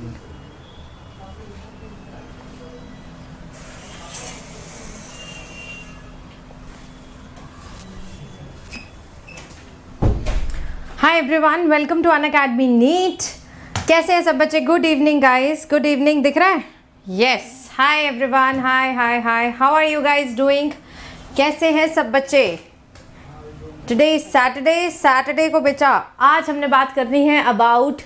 Hi everyone welcome to Unacademy NEET कैसे हैं सब बच्चे? Good evening guys good evening दिख रहा है? Yes hi everyone hi hi hi how are you guys doing कैसे हैं सब बच्चे? टुडे सैटरडे सैटरडे को बेचा आज हमने बात करनी है about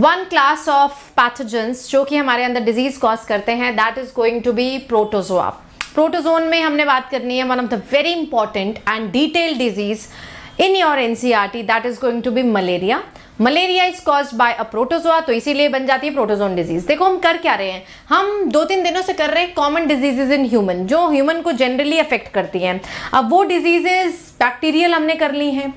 one class of pathogens जो कि हमारे अंदर डिज़ीज़ कॉज करते हैं that is going to be protozoa protozoan में हमने बात करनी है one of the very important and detail disease in your NCERT that is going to be malaria malaria is cause by a protozoa तो इसीलिए बन जाती है प्रोटोजोन डिज़ीज़ देखो, हम कर क्या रहे हैं? हम दो तीन दिनों से कर रहे हैं कॉमन डिजीजेज इन ह्यूमन जो ह्यूमन को जनरली अफेक्ट करती हैं। अब वो डिजीजेज बैक्टीरियल हमने कर ली हैं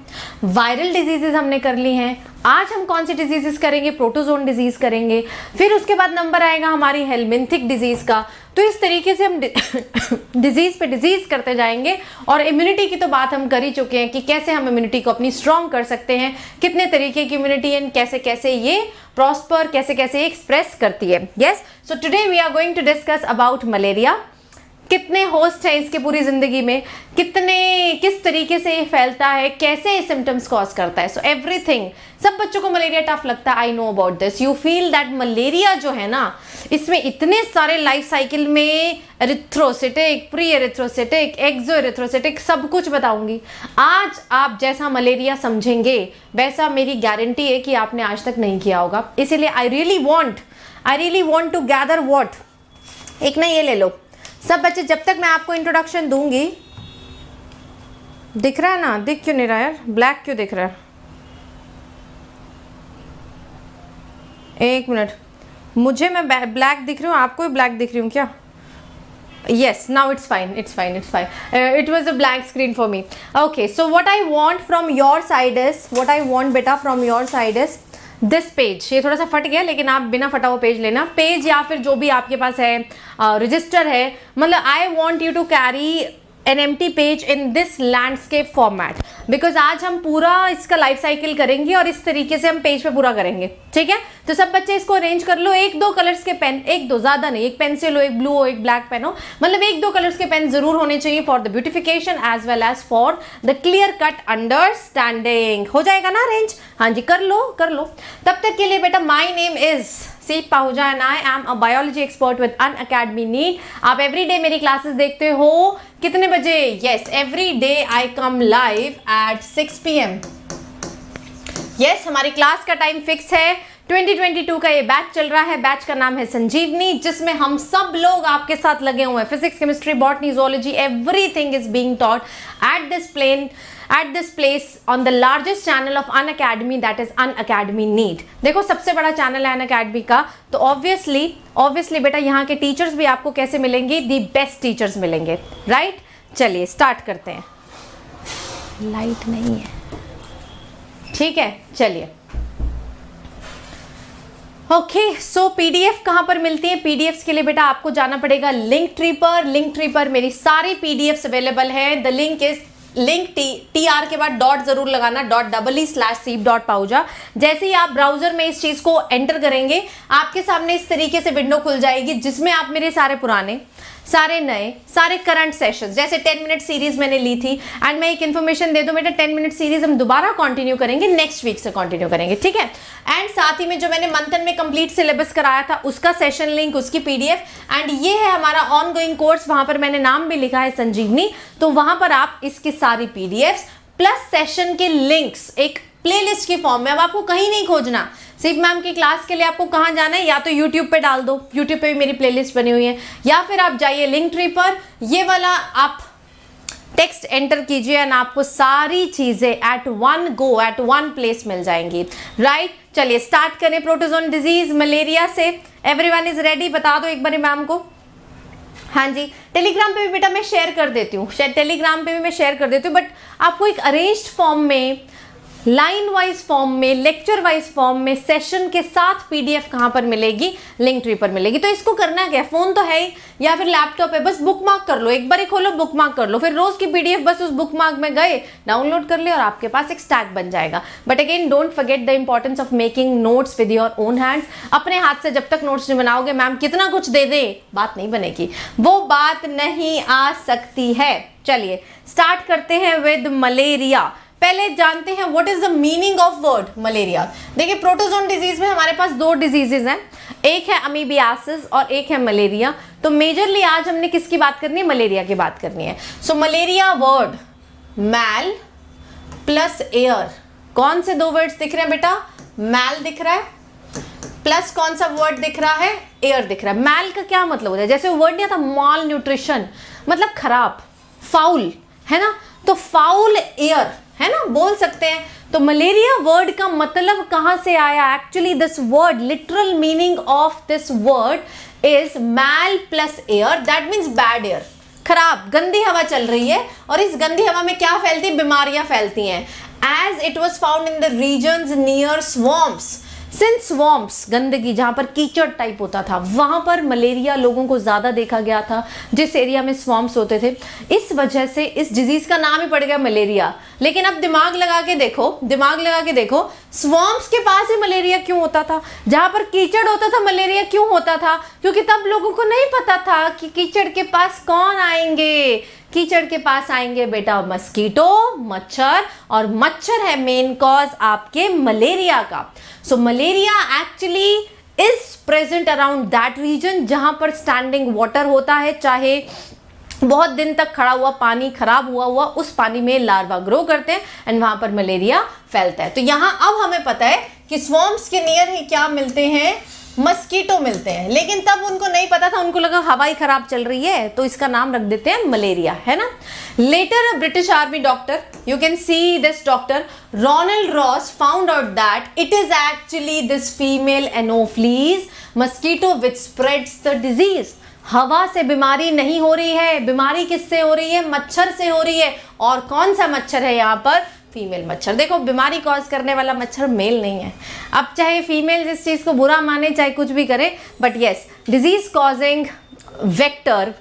वायरल डिजीजेज हमने कर ली हैं। आज हम कौन सी डिजीजेस करेंगे? प्रोटोजोन डिज़ीज़ करेंगे। फिर उसके बाद नंबर आएगा हमारी हेलमिंथिक डिज़ीज़ का। तो इस तरीके से हम डिज़ीज़ पे डिज़ीज़ करते जाएँगे और इम्यूनिटी की तो बात हम कर ही चुके हैं कि कैसे हम इम्यूनिटी को अपनी स्ट्रांग कर सकते हैं, कितने तरीके की इम्यूनिटी एंड कैसे कैसे ये प्रॉस्पर कैसे कैसे एक्सप्रेस करती है। Yes so today we are going to discuss about malaria कितने होस्ट हैं इसके पूरी ज़िंदगी में? कितने, किस तरीके से ये फैलता है? कैसे ये सिम्टम्स कॉज करता है? सो एवरीथिंग सब बच्चों को मलेरिया टफ लगता है. I know about this you feel that malaria जो है ना, इसमें इतने सारे लाइफ साइकिल में erythrocytic pre erythrocytic exo erythrocytic सब कुछ बताऊँगी। आज आप जैसा मलेरिया समझेंगे, वैसा मेरी गारंटी है कि आपने आज तक नहीं किया होगा। इसीलिए I really want I really want to gather what एक ना ये ले लो। सब बच्चे, जब तक मैं आपको इंट्रोडक्शन दूँगी, दिख रहा है ना? दिख क्यों नहीं रहा यार? ब्लैक क्यों दिख रहा है? एक मिनट। मुझे मैं ब्लैक दिख रही हूँ, आपको भी ब्लैक दिख रही हूँ क्या? Yes now it's fine it's fine it's fine it was a black screen for me okay so what I want from your side is what I want बेटा from your side is this page ये थोड़ा सा फट गया, लेकिन आप बिना फटा हुआ पेज लेना। पेज या फिर जो भी आपके पास है रजिस्टर है मतलब I want you to carry an empty page in this landscape format because आज हम पूरा इसका लाइफ साइकिल करेंगे और इस तरीके से हम पेज पे पूरा करेंगे। ठीक है? तो सब बच्चे इसको अरेंज कर लो। एक दो कलर्स के पेन एक दो, ज़्यादा नहीं, एक पेंसिल हो, एक ब्लू हो, एक ब्लैक पेन हो। मतलब एक दो कलर्स के पेन ज़रूर होने चाहिए for the beautification as well as for the clear cut understanding हो जाएगा ना अरेंज हाँ जी, कर लो कर लो। तब तक के लिए बेटा my name is Seep Pahuja and I am a biology expert with Unacademy NEET आप एवरी डे मेरी क्लासेस देखते हो कितने बजे? Yes every day I come live at 6 P M yes हमारी क्लास का टाइम फिक्स है। 2022 का ये बैच चल रहा है। बैच का नाम है संजीवनी, जिसमें हम सब लोग आपके साथ लगे हुए हैं। Physics chemistry botany zoology everything is being taught at this plane at this place on the largest channel of Unacademy that is Unacademy NEET देखो सबसे बड़ा चैनल है अन अकेडमी का तो ऑब्वियसली ऑब्वियसली बेटा यहाँ के टीचर्स भी आपको कैसे मिलेंगे? दी बेस्ट टीचर्स मिलेंगे राइट right? चलिए स्टार्ट करते हैं। लाइट नहीं है। ठीक है चलिए। ओके सो पीडीएफ कहाँ पर मिलती है? पीडीएफ के लिए बेटा आपको जाना पड़ेगा लिंक ट्री पर। लिंक ट्री पर मेरी सारी पीडीएफ अवेलेबल है। The link is link T T R के बाद डॉट ज़रूर लगाना dot double E slash Seep dot Pahuja जैसे ही आप ब्राउज़र में इस चीज़ को एंटर करेंगे, आपके सामने इस तरीके से विंडो खुल जाएगी जिसमें आप मेरे सारे पुराने सारे नए, सारे करंट सेशन जैसे 10 मिनट सीरीज़ मैंने ली थी एंड मैं एक इन्फॉर्मेशन दे दूँ, बेटा 10 मिनट सीरीज़ हम दोबारा कंटिन्यू करेंगे नेक्स्ट वीक से कंटिन्यू करेंगे, ठीक है? एंड साथ ही में जो मैंने मंथन में कंप्लीट सिलेबस कराया था, उसका सेशन लिंक उसकी पीडीएफ एंड ये है हमारा ऑन गोइंग कोर्स वहाँ पर मैंने नाम भी लिखा है संजीवनी तो वहाँ पर आप इसकी सारी पीडीएफ प्लस सेशन के लिंक्स एक प्लेलिस्ट की फॉर्म में। अब आपको कहीं नहीं खोजना। सिर्फ़ मैम की क्लास के लिए आपको कहाँ जाना है, या तो यूट्यूब पे डाल दो। यूट्यूब पे भी मेरी प्लेलिस्ट बनी हुई है। या फिर आप जाइए लिंक ट्री पर। ये वाला आप टेक्स्ट एंटर कीजिए एंड आपको सारी चीज़ें at one go at one place मिल जाएँगी। Right right? चलिए स्टार्ट करें प्रोटोजोन डिज़ीज़ मलेरिया से। एवरीवन इज़ रेडी बता दो एक बार मैम को। हाँ जी। टेलीग्राम पे भी बेटा मैं शेयर कर देती हूँ। टेलीग्राम पे भी मैं शेयर कर देती हूँ बट आपको एक अरेंज्ड फॉर्म में लाइन वाइज फॉर्म में लेक्चर वाइज फॉर्म में, सेशन के साथ पीडीएफ कहाँ पर मिलेगी? लिंक ट्री पर मिलेगी। तो इसको करना क्या? फ़ोन तो है ही। या फिर लैपटॉप है, बस बुक मार्क कर लो। एक बार ही खोलो बुक मार्क कर लो। फिर रोज की पीडीएफ बस उस बुक मार्क में गए डाउनलोड कर ले और आपके पास एक स्टैक बन जाएगा। But again don't forget the importance of making notes with your own hands अपने हाथ से जब तक नोट्स नहीं बनाओगे मैम कितना कुछ दे दे, बात नहीं बनेगी। वो बात नहीं आ सकती है। चलिए स्टार्ट करते हैं विद मलेरिया पहले जानते हैं what is the meaning of word malaria देखिए प्रोटोजोन डिज़ीज़ में हमारे पास दो डिजीजेज हैं। एक है अमीबियासिस और एक है मलेरिया तो मेजरली आज हमने किसकी बात करनी है? मलेरिया की बात करनी है। So malaria word mal plus air कौन से दो वर्ड्स दिख रहे हैं बेटा? मैल दिख रहा है। प्लस कौन सा वर्ड दिख रहा है? एयर दिख रहा है। मैल का क्या मतलब होता है? जैसे वर्ड नहीं था मॉल न्यूट्रिशन मतलब खराब फाउल है ना? तो फाउल एयर है ना? बोल सकते हैं। तो मलेरिया वर्ड का मतलब कहाँ से आया? Actually this word literal meaning of this word is mal plus air that means bad air खराब, गंदी हवा चल रही है और इस गंदी हवा में क्या फैलती बीमारियाँ फैलती हैं। As it was found in the region near swamps since swamps गंदगी, जहाँ पर कीचड़ टाइप होता था, वहाँ पर मलेरिया लोगों को ज़्यादा देखा गया था, जिस एरिया में स्वॉम्स होते थे। इस वजह से इस डिज़ीज़ का नाम ही पड़ गया मलेरिया लेकिन अब दिमाग लगा के देखो, दिमाग लगा के देखो स्वॉम्स के पास ही मलेरिया क्यों होता था? जहाँ पर कीचड़ होता था मलेरिया क्यों होता था? क्योंकि तब लोगों को नहीं पता था कि कीचड़ के पास कौन आएँगे। कीचड़ के पास आएँगे बेटा मस्कीटो, मच्छर, और मच्छर है मेन कॉज आपके मलेरिया का। So malaria actually is present around that region जहाँ पर स्टैंडिंग वाटर होता है, चाहे बहुत दिन तक खड़ा हुआ, पानी खराब हुआ हुआ, उस पानी में लार्वा ग्रो करते हैं एंड वहाँ पर मलेरिया फैलता है। तो यहाँ अब हमें पता है कि स्वॉम्स के नियर ही क्या मिलते हैं। मस्कीटो मिलते हैं। लेकिन तब उनको नहीं पता था, उनको लगा हवाई खराब चल रही है तो इसका नाम रख देते हैं मलेरिया, है ना? Later British army doctor you can see this doctor Ronald Ross found out that it is actually this female anopheles mosquito which spreads the disease हवा से बीमारी नहीं हो रही है, बीमारी किससे हो रही है? मच्छर से हो रही है। और कौन सा मच्छर है यहाँ पर? फीमेल मच्छर। देखो, बीमारी कॉज करने वाला मच्छर मेल नहीं है। अब चाहे फीमेल इस चीज़ को बुरा माने, चाहे कुछ भी करे but yes disease causing vector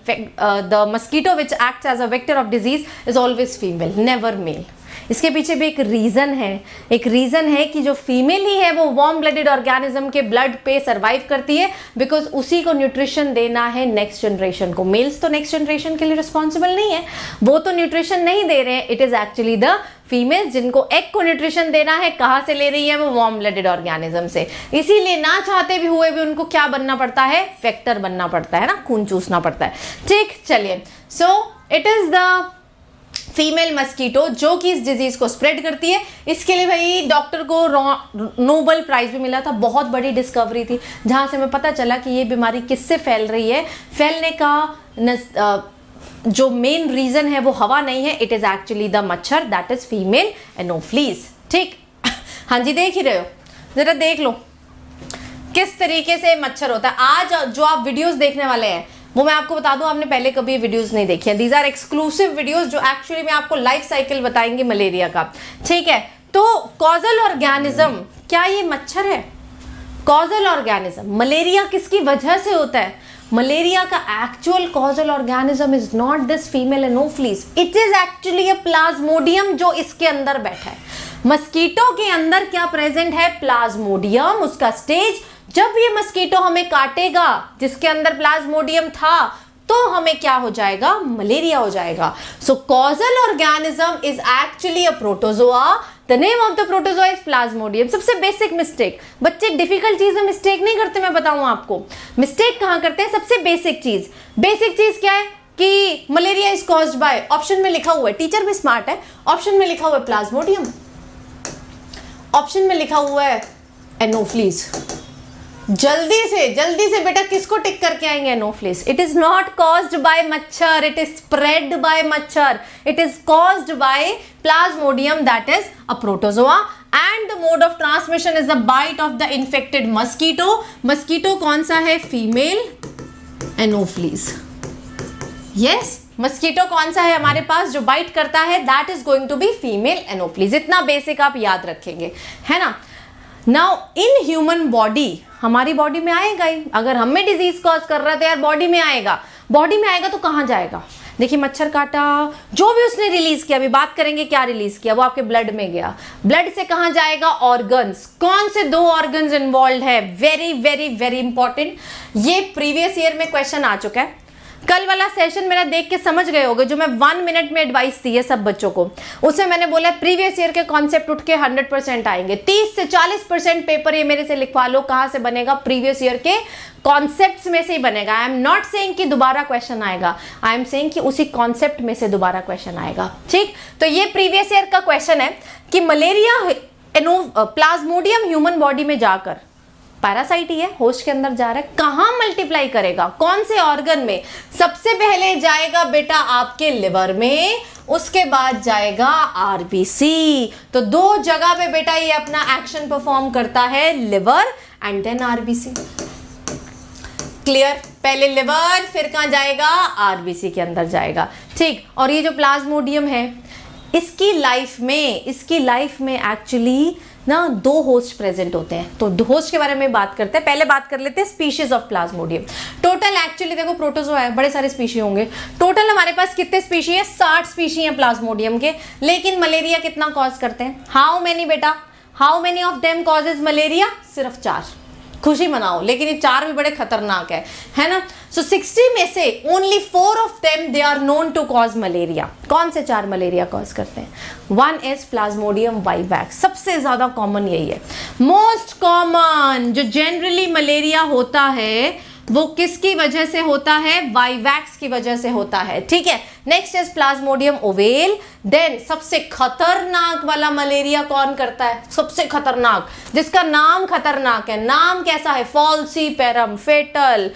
the mosquito which act as a vector of disease is always female never male इसके पीछे भी एक रीज़न है। एक रीज़न है कि जो फीमेल ही है, वो वार्म ब्लडेड ऑर्गेनिज्म के ब्लड पे सर्वाइव करती है बिकॉज़ उसी को न्यूट्रिशन देना है नेक्स्ट जनरेशन को। मेल्स तो नेक्स्ट जनरेशन के लिए रिस्पॉन्सिबल नहीं है। वो तो न्यूट्रिशन नहीं दे रहे हैं। It is actually the female जिनको एग को न्यूट्रिशन देना है, कहाँ से ले रही है वो वार्म ब्लडेड ऑर्गेनिज्म से। इसीलिए ना चाहते भी हुए भी उनको क्या बनना पड़ता है? फैक्टर बनना पड़ता है ना? खून चूसना पड़ता है। ठीक, चलिए। So it is the female mosquito, जो कि इस डिज़ीज़ को स्प्रेड करती है। इसके लिए भाई डॉक्टर को नोबल प्राइज भी मिला था, बहुत बड़ी डिस्कवरी थी, जहाँ से हमें पता चला कि ये बीमारी किससे फैल रही है। फैलने का जो मेन रीजन है, वो हवा नहीं है इट इज़ एक्चुअली द मच्छर दैट इज़ फीमेल एनोफ्लीज ठीक? हाँ जी, देख ही रहे हो। जरा देख लो। किस तरीके से मच्छर होता है। आज जो आप वीडियोस देखने वाले हैं वो मैं आपको बता दूँ, आपने पहले कभी वीडियोस नहीं देखी है। दीज आर एक्सक्लूसिव वीडियोस जो एक्चुअली में आपको लाइफ साइकिल बताएँगे मलेरिया का। ठीक है? तो कॉजल ऑर्गेनिज्म क्या ये मच्छर है? कॉजल ऑर्गेनिज्म मलेरिया किसकी वजह से होता है? मलेरिया का actual causal organism is not this female anopheles it is actually a plasmodium जो इसके अंदर बैठा है। मस्कीटो के अंदर क्या प्रेजेंट है? प्लाज्मोडियम उसका स्टेज जब ये मस्कीटो हमें काटेगा, जिसके अंदर प्लाज्मोडियम था तो हमें क्या हो जाएगा? मलेरिया हो जाएगा। So causal organism is actually a protozoa the name of the protozoa is plasmodium सबसे बेसिक मिस्टेक बच्चे डिफ़िकल्ट चीज़ में मिस्टेक नहीं करते, मैं बताऊँ आपको। मिस्टेक कहाँ करते हैं? सबसे बेसिक चीज़। बेसिक चीज़ क्या है? कि malaria is caused by option में लिखा हुआ है टीचर भी स्मार्ट है ऑप्शन में लिखा हुआ है प्लाज्मोडियम ऑप्शन में लिखा हुआ है एनोफ्लीज जल्दी से जल्दी से बेटा किसको टिक करके आएँगे anopheles it is not caused by मच्छर इट इज़ स्प्रेड बाय मच्छर. It is caused by plasmodium that is a protozoa and the mode of transmission is the bite of the infected mosquito mosquito कौन सा है? Female anopheles yes mosquito कौन सा है हमारे पास जो बाइट करता है? That is going to be female anopheles इतना बेसिक आप याद रखेंगे, है ना? नाउ इन ह्यूमन बॉडी हमारी बॉडी में आएगा ही। अगर हमें डिज़ीज़ कॉज कर रहा है तो यार बॉडी में आएगा। बॉडी में आएगा तो कहाँ जाएगा? देखिए, मच्छर काटा, जो भी उसने रिलीज़ किया, अभी बात करेंगे क्या रिलीज़ किया, वो आपके ब्लड में गया। ब्लड से कहा जाएगा? ऑर्गन्स कौन से दो ऑर्गन्स इन्वॉल्व है? वेरी वेरी वेरी इंपॉर्टेंट ये प्रीवियस ईयर में क्वेश्चन आ चुका है। कल वाला सेशन मेरा देख के समझ गए होगे, जो मैं वन मिनट में एडवाइस दी है सब बच्चों को। उसमें मैंने बोला प्रीवियस ईयर के कॉन्सेप्ट उठ के हंड्रेड परसेंट आएँगे। तीस से चालीस परसेंट पेपर ये मेरे से लिखवा लो, कहाँ से बनेगा प्रीवियस ईयर के कॉन्सेप्ट में से ही बनेगा। आई एम नॉट कि दोबारा क्वेश्चन आएगा। आई एम सेइंग कि उसी कॉन्सेप्ट में से दोबारा क्वेश्चन आएगा। ठीक? तो ये प्रीवियस ईयर का क्वेश्चन है कि मलेरिया प्लाज्मोडियम ह्यूमन बॉडी में जाकर पैरासाइट ही है होस्ट के अंदर जा रहा है। कहाँ मल्टीप्लाई करेगा? कौन से ऑर्गन में? सबसे पहले जाएगा बेटा आपके लिवर में, उसके बाद जाएगा आरबीसी तो दो जगह पे बेटा ये अपना एक्शन परफॉर्म करता है liver and then RBC clear पहले लिवर फिर कहाँ जाएगा? आरबीसी के अंदर जाएगा। ठीक? और ये जो प्लाज्मोडियम है, इसकी लाइफ में, इसकी लाइफ में एक्चुअली ना दो होस्ट प्रेजेंट होते हैं। तो होस्ट के बारे में बात करते हैं। पहले बात कर लेते हैं species of plasmodium total actually देखो प्रोटोजो है, बड़े सारे स्पीशी होंगे। टोटल हमारे पास कितने स्पीशी है? साठ स्पीशी हैं प्लाज्मोडियम के। लेकिन मलेरिया कितना कॉज करते हैं? हाउ मैनी बेटा? How many of them causes malaria सिर्फ़ चार। खुशी मनाओ, लेकिन ये चार भी बड़े खतरनाक है है ना? सो सिक्सटी 60 में से only four of them they are known to cause malaria कौन से चार मलेरिया कॉज करते हैं? वन इज़ प्लाज्मोडियम वाइवैक्स सबसे ज़्यादा कॉमन यही है। मोस्ट कॉमन जो जनरली मलेरिया होता है वो किसकी वजह से होता है? वाइवैक्स की वजह से होता है। ठीक है? Next is plasmodium ovale then सबसे खतरनाक वाला मलेरिया कौन करता है? सबसे खतरनाक। जिसका नाम खतरनाक है। नाम कैसा है? Falciparum fatal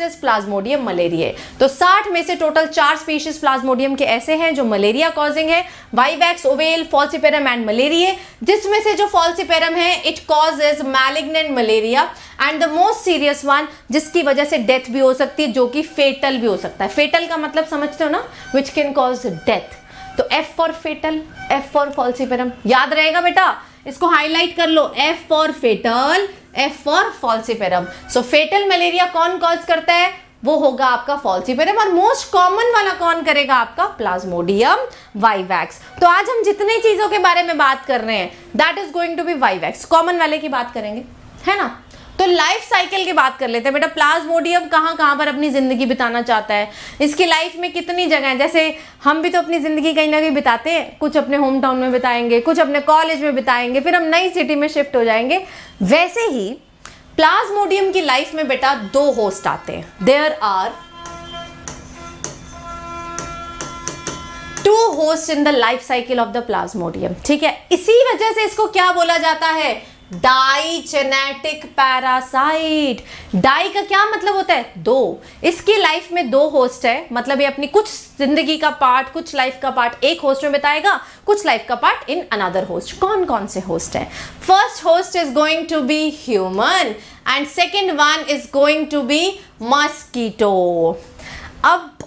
is plasmodium malaria तो 60 में से टोटल चार स्पीशीज प्लाज्मोडियम के ऐसे हैं जो मलेरिया कॉजिंग है। Vivax ovale falciparum and malaria जिसमें से जो फॉल्सीपेरम है it cause malignant malaria and the most serious one जिसकी वजह से डेथ भी हो सकती है, जो कि फेटल भी हो सकता है। फेटल का मतलब समझते हो ना? विच कैन कॉज डेथ तो F for fatal F for falciparum याद रहेगा बेटा? इसको हाईलाइट कर लो। F for fatal F for falciparum so fatal malaria कौन कॉज करता है? वो होगा आपका फॉल्सीपेरम और मोस्ट कॉमन वाला कौन करेगा आपका? प्लाज्मोडियम वाइवैक्स तो आज हम जितने चीज़ों के बारे में बात कर रहे हैं that is going to be vivax common वाले की बात करेंगे, है ना? तो लाइफ साइकिल की बात कर लेते हैं। बेटा प्लाज्मोडियम कहाँ कहाँ पर अपनी ज़िंदगी बिताना चाहता है? इसकी लाइफ में कितनी जगह है? जैसे हम भी तो अपनी ज़िंदगी कहीं ना कहीं बिताते हैं। कुछ अपने होम टाउन में बिताएँगे, कुछ अपने कॉलेज में बिताएँगे, फिर हम नई सिटी में शिफ्ट हो जाएँगे। वैसे ही प्लाज्मोडियम की लाइफ में बेटा दो होस्ट आते हैं। There are two host in the life cycle of the plasmodium ठीक है? इसी वजह से इसको क्या बोला जाता है? Digenetic parasite. डाई का क्या मतलब होता है? दो। इसकी लाइफ में दो होस्ट है। मतलब ये अपनी कुछ ज़िंदगी का पार्ट कुछ लाइफ का पार्ट एक होस्ट में बताएगा, कुछ लाइफ का पार्ट इन अनदर होस्ट कौन कौन से होस्ट है? First host is going to be human and second one is going to be mosquito अब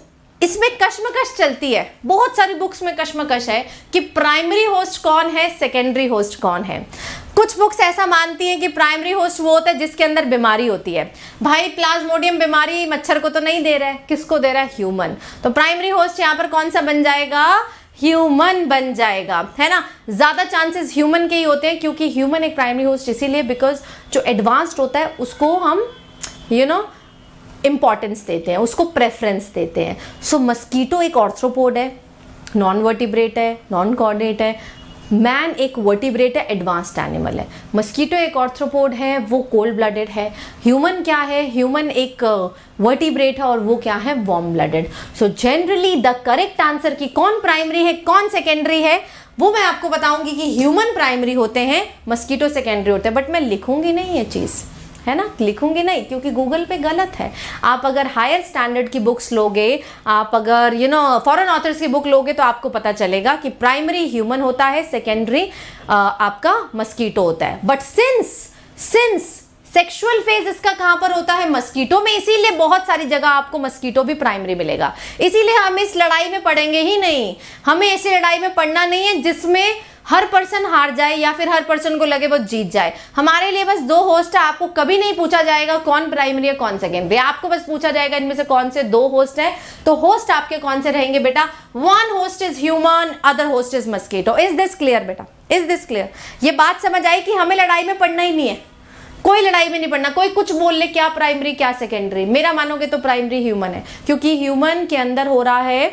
इसमें कश्मकश चलती है। बहुत सारी बुक्स में कश्मकश है कि प्राइमरी होस्ट कौन है सेकेंडरी होस्ट कौन है। कुछ बुक्स ऐसा मानती हैं कि प्राइमरी होस्ट वो होता है जिसके अंदर बीमारी होती है। भाई प्लाज्मोडियम बीमारी मच्छर को तो नहीं दे रहा है, किसको दे रहा है? ह्यूमन तो प्राइमरी होस्ट यहाँ पर कौन सा बन जाएगा? ह्यूमन बन जाएगा, है ना? ज़्यादा चांसेस ह्यूमन के ही होते हैं क्योंकि ह्यूमन एक प्राइमरी होस्ट इसीलिए बिकॉज़ जो एडवांस्ड होता है, उसको हम यू you नो इंपॉर्टेंस देते हैं उसको प्रेफरेंस देते हैं। सो so, मस्कीटो एक ऑर्थ्रोपोड है नॉन वर्टिब्रेट है नॉन कॉर्डिनेट है। मैन एक वर्टिब्रेट है एडवांस्ड एनिमल है। मस्कीटो एक ऑर्थ्रोपोड है वो कोल्ड ब्लडेड है। ह्यूमन क्या है? ह्यूमन एक वर्टिब्रेट है और वो क्या है? Warm blooded so generally the correct answer की कौन प्राइमरी है कौन सेकेंडरी है वो मैं आपको बताऊँगी कि ह्यूमन प्राइमरी होते हैं मस्कीटो सेकेंडरी होते हैं। बट मैं लिखूँगी नहीं ये चीज़। है ना? लिखूँगी नहीं, क्योंकि गूगल पे गलत है। आप अगर हायर स्टैंडर्ड की बुक्स लोगे, आप अगर यू नो फॉरेन ऑथर्स की बुक लोगे तो आपको पता चलेगा कि प्राइमरी ह्यूमन होता है सेकेंडरी आपका मस्कीटो होता है। But since since sexual phase इसका कहाँ पर होता है? मस्कीटो में। इसीलिए बहुत सारी जगह आपको मस्कीटो भी प्राइमरी मिलेगा। इसीलिए हम इस लड़ाई में पढ़ेंगे ही नहीं। हमें ऐसी लड़ाई में पढ़ना नहीं है जिसमें हर पर्सन हार जाए या फिर हर पर्सन को लगे वो जीत जाए। हमारे लिए बस दो होस्ट है आपको कभी नहीं पूछा जाएगा कौन प्राइमरी है कौन सेकेंडरी आपको बस पूछा जाएगा इनमें से कौन से दो होस्ट है। तो होस्ट आपके कौन से रहेंगे बेटा? One host is human other host is mosquito is this clear बेटा? इज़ दिस क्लियर ये बात समझ आई कि हमें लड़ाई में पढ़ना ही नहीं है। कोई लड़ाई में नहीं पढ़ना। कोई कुछ बोल ले क्या प्राइमरी क्या सेकेंडरी मेरा मानोगे तो प्राइमरी ह्यूमन है। क्योंकि ह्यूमन के अंदर हो रहा है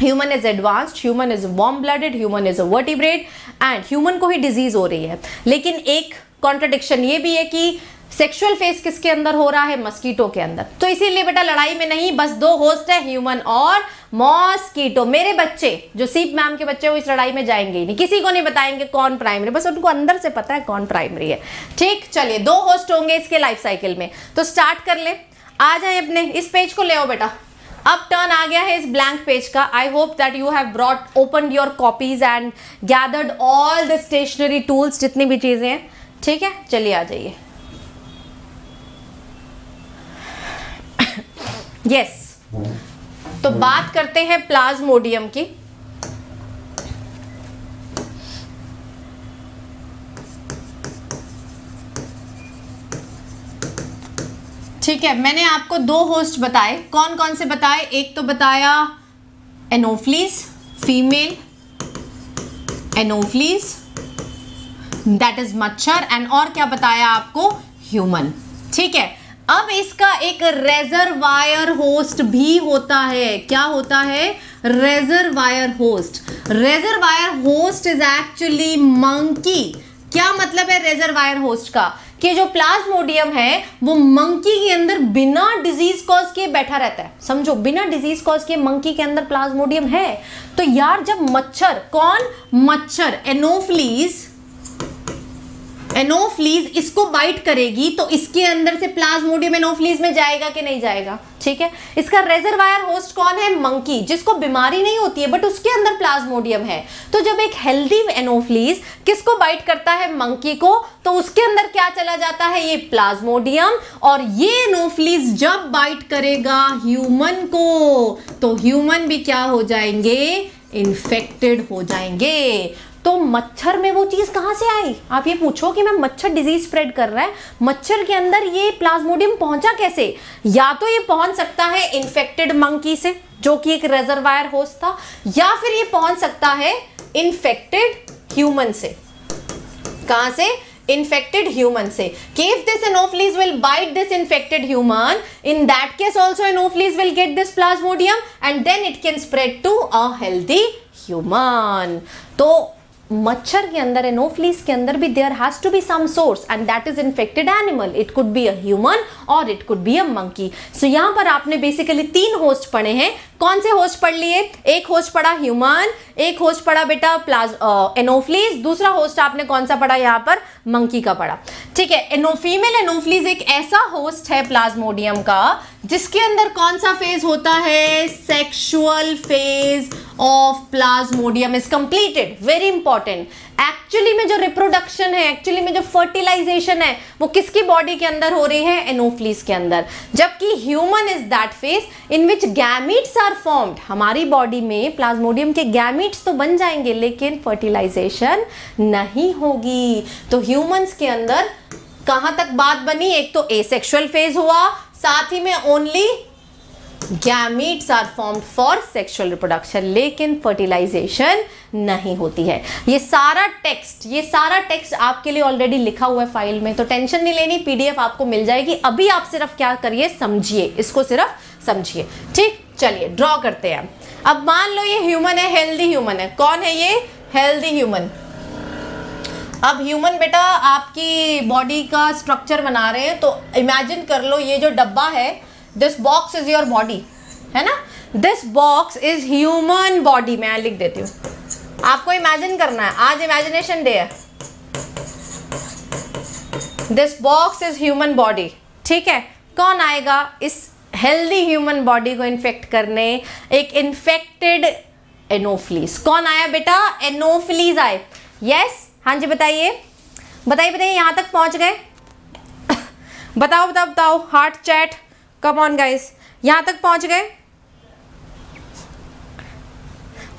human is advanced human is warm blooded human is a vertebrate and human को ही डिज़ीज़ हो रही है। लेकिन एक कॉन्ट्रडिक्शन ये भी है कि सेक्सुअल फेस किसके अंदर हो रहा है? मस्कीटो के अंदर। तो इसीलिए बेटा लड़ाई में नहीं, बस दो होस्ट है ह्यूमन और मॉस्कीटो मेरे बच्चे, जो सीप मैम के बच्चे वो इस लड़ाई में जाएँगे ही नहीं। किसी को नहीं बताएँगे कौन प्राइमरी बस उनको अंदर से पता है कौन प्राइमरी है। ठीक, चलिए, दो होस्ट होंगे इसके लाइफ साइकिल में। तो स्टार्ट कर ले। आ जाए अपने, इस पेज को ले आओ बेटा। अब टर्न आ गया है इस ब्लैंक पेज का। I hope that you have brought open your copies and gathered all the stationery tools जितनी भी चीज़ें हैं। ठीक है? चलिए आ जाइए। Yes yes. तो बात करते हैं प्लाज्मोडियम की। ठीक है, मैंने आपको दो होस्ट बताए। कौन कौन से बताए? एक तो बताया anopheles female anopheles that is मच्छर एंड और क्या बताया आपको? ह्यूमन ठीक है, अब इसका एक रेजरवायर होस्ट भी होता है। क्या होता है? Reservoir host reservoir host is actually monkey क्या मतलब है रेजरवायर होस्ट का? कि जो प्लाज्मोडियम है, वो मंकी के अंदर बिना डिज़ीज़ कॉज के बैठा रहता है। समझो, बिना डिज़ीज़ कॉज के मंकी के अंदर प्लाज्मोडियम है। तो यार, जब मच्छर, कौन? मच्छर एनोफ्लीज एनोफ्लीज इसको बाइट करेगी तो इसके अंदर से प्लाज्मोडियम एनोफ्लीज में जाएगा कि नहीं जाएगा? ठीक है? इसका रेजरवायर होस्ट कौन है? मंकी जिसको बीमारी नहीं होती है बट उसके अंदर प्लाज्मोडियम है। तो जब एक हेल्दी एनोफ्लीज किसको बाइट करता है? मंकी को। तो उसके अंदर क्या चला जाता है? ये प्लाज्मोडियम और ये एनोफ्लीज जब बाइट करेगा ह्यूमन को तो ह्यूमन भी क्या हो जाएँगे? इन्फेक्टेड हो जाएँगे। तो मच्छर में वो चीज़ कहाँ से आई? आप ये पूछो कि मैं मच्छर डिज़ीज़ स्प्रेड कर रहा है। मच्छर के अंदर ये प्लाज्मोडियम पहुँचा कैसे? या तो ये पहुँच सकता है इन्फेक्टेड मंकी से, जो कि एक रेजरवायर होस्ट था, या फिर ये पहुँच सकता है इन्फेक्टेड ह्यूमन से। कहाँ से? इन्फेक्टेड ह्यूमन से। If this anopheles will bite this infected human in that case also anopheles will get this plasmodium and then it can spread to a healthy human तो मच्छर के अंदर एनोफ्लीस के अंदर भी there has to be some source and that is infected animal it could be a human और it could be a monkey so यहाँ पर आपने बेसिकली तीन होस्ट पढ़े हैं कौन से होस्ट पढ़ लिए? एक होस्ट पढ़ा ह्यूमन, एक होस्ट पढ़ा बेटा प्लाज एनोफ्लीज, दूसरा होस्ट आपने कौन सा पढ़ा यहाँ पर? मंकी का पढ़ा। ठीक है एनो फीमेल एनोफ्लीज एक ऐसा होस्ट है प्लाज्मोडियम का, जिसके अंदर कौन सा फ़ेज़ होता है? Sexual phase of plasmodium is completed very important actually में जो रिप्रोडक्शन है एक्चुअली में जो फर्टिलाइजेशन है, वो किसकी बॉडी के अंदर हो रही है? एनोफ्लीस के अंदर। जबकि human is that phase in which gametes are formed हमारी बॉडी में प्लाज्मोडियम के गैमिट्स तो बन जाएँगे, लेकिन फर्टिलाइजेशन नहीं होगी। तो ह्यूमंस के अंदर कहाँ तक बात बनी? एक तो एसेक्सुअल फ़ेज़ हुआ, साथ ही में only gametes are formed for sexual reproduction लेकिन फर्टिलाइजेशन नहीं होती है। ये सारा टेक्स्ट ये सारा टेक्स्ट आपके लिए ऑलरेडी लिखा हुआ है फ़ाइल में तो टेंशन नहीं लेनी पीडीएफ आपको मिल जाएगी। अभी आप सिर्फ़ क्या करिए, समझिए, इसको सिर्फ़ समझिए। ठीक? चलिए ड्रॉ करते हैं। अब मान लो ये ह्यूमन है हेल्दी ह्यूमन है। कौन है ये? हेल्दी ह्यूमन अब ह्यूमन बेटा आपकी बॉडी का स्ट्रक्चर बना रहे हैं तो इमेजिन कर लो, ये जो डब्बा है this box is your body है ना? This box is human body मैं लिख देती हूँ। आपको इमेजिन करना है। आज इमेजिनेशन डे है। This box is human body ठीक है? कौन आएगा इस हेल्दी ह्यूमन बॉडी को इन्फेक्ट करने? एक इन्फेक्टेड एनोफिलीज कौन आया बेटा? एनोफिलीज आए। यस हाँ जी, बताइए। बताइए बताइए, यहाँ तक पहुँच गए? बताओ बताओ बताओ। Heart chat come on guys यहाँ तक पहुँच गए?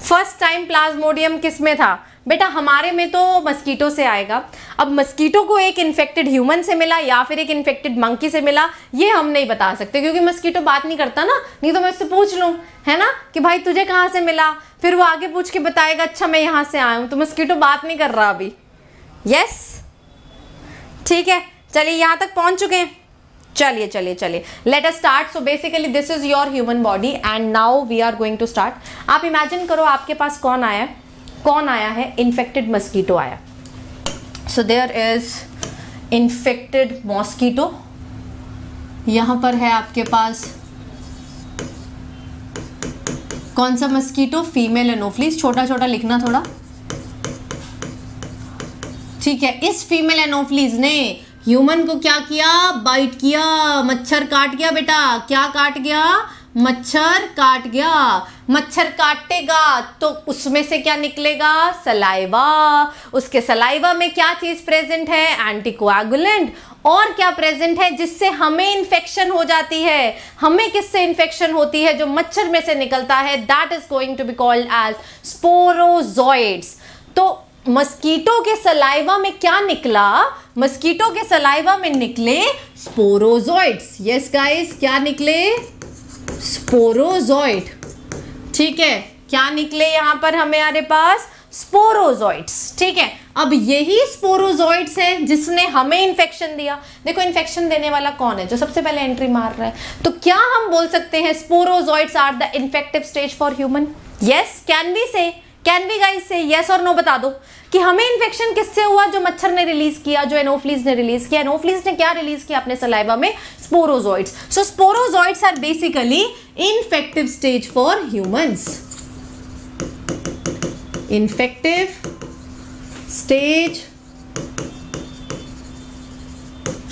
फ़र्स्ट टाइम प्लाज्मोडियम किसमें था? बेटा, हमारे में तो मस्कीटो से आएगा। अब मस्कीटो को एक इन्फेक्टेड ह्यूमन से मिला या फिर एक इन्फेक्टेड मंकी से मिला, ये हम नहीं बता सकते, क्योंकि मस्कीटो बात नहीं करता ना। नहीं तो मैं उससे पूछ लूँ, है ना? कि भाई, तुझे कहाँ से मिला? फिर वो आगे पूछ के बताएगा अच्छा मैं यहाँ से आया हूँ। तो मस्कीटो बात नहीं कर रहा अभी। यस ठीक है, चलिए यहाँ तक पहुँच चुके हैं। चलिए चलिए चलिए। Let us start so basically this is your human body and now we are going to start आप इमेजिन करो आपके पास कौन आया? है कौन आया है? इन्फेक्टेड मस्कीटो आया। So there is infected mosquito यहाँ पर है आपके पास कौन सा मस्कीटो फीमेल एनोफ्लिस छोटा छोटा लिखना थोड़ा। ठीक है, इस फीमेल एनोफ्लिस ने ह्यूमन को क्या किया? बाइट किया। मच्छर काट गया बेटा। क्या काट गया? मच्छर काट गया। मच्छर काटेगा तो उसमें से क्या निकलेगा? सलाइवा उसके सलाइवा में क्या चीज़ प्रेजेंट है? एंटीकोआगुलेंट और क्या प्रेजेंट है जिससे हमें इंफेक्शन हो जाती है? हमें किससे इंफेक्शन होती है? जो मच्छर में से निकलता है that is going to be called as sporozoites तो मस्कीटो के सलाइवा में क्या निकला? मस्कीटो के सलाइवा में निकले स्पोरोजॉइड्स। यस गाइस क्या निकले? स्पोरोजॉइड। ठीक है, क्या निकले यहाँ पर हमारे पास? स्पोरोजॉइड्स। ठीक है, अब यही स्पोरोजॉइड्स है जिसने हमें इंफेक्शन दिया। देखो इंफेक्शन देने वाला कौन है जो सबसे पहले एंट्री मार रहा है? तो क्या हम बोल सकते हैं sporozoites are the infective stage for human yes can be say can be guys say yes और नो बता दो? कि हमें इन्फेक्शन किससे हुआ जो मच्छर ने रिलीज़ किया, जो एनोफ्लीज ने रिलीज़ किया? एनोफ्लीज ने क्या रिलीज़ किया अपने सलाइवा में? Sporozoites so sporozoites are basically infective stage for humans infective stage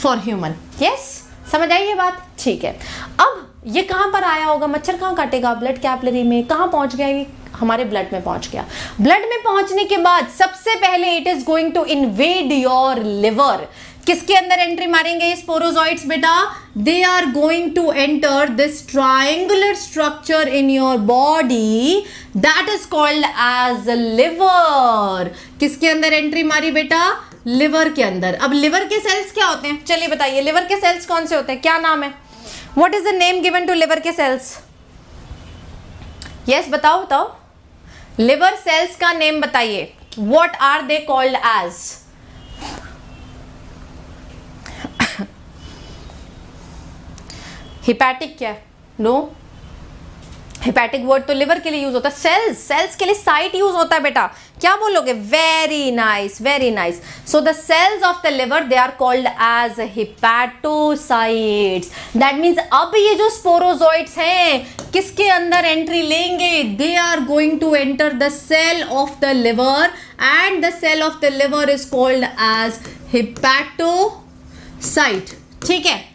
for human yes समझ आई ये बात? ठीक है। अब ये कहाँ पर आया होगा? मच्छर कहाँ काटेगा? ब्लड कैपलरी में कहाँ पहुँच गया ये? हमारे ब्लड में पहुँच गया। ब्लड में पहुँचने के बाद सबसे पहले it is going to invade your liver किसके अंदर एंट्री मारेंगे स्पोरोजॉइड्स बेटा? They are going to enter this triangular structure in your body that is called as liver किसके अंदर एंट्री मारी बेटा? लिवर के अंदर। अब लिवर के सेल्स क्या होते हैं? चलिए बताइए लिवर के सेल्स कौन से होते हैं? क्या नाम है? What is the name given to liver के सेल्स यस बताओ बताओ। लिवर सेल्स का नेम बताइए. What are they called as hepatic क्या नो? हिपैटिक वर्ड तो लिवर के लिए यूज़ होता है. सेल्स सेल्स के लिए साइट यूज़ होता है बेटा. क्या बोलोगे? Very nice very nice so the cells of the liver they are called as hepatocytes that means अब ये जो स्पोरोजॉइड्स हैं, किसके अंदर एंट्री लेंगे? They are going to enter the cell of the liver and the cell of the liver is called as hepatocyte ठीक है?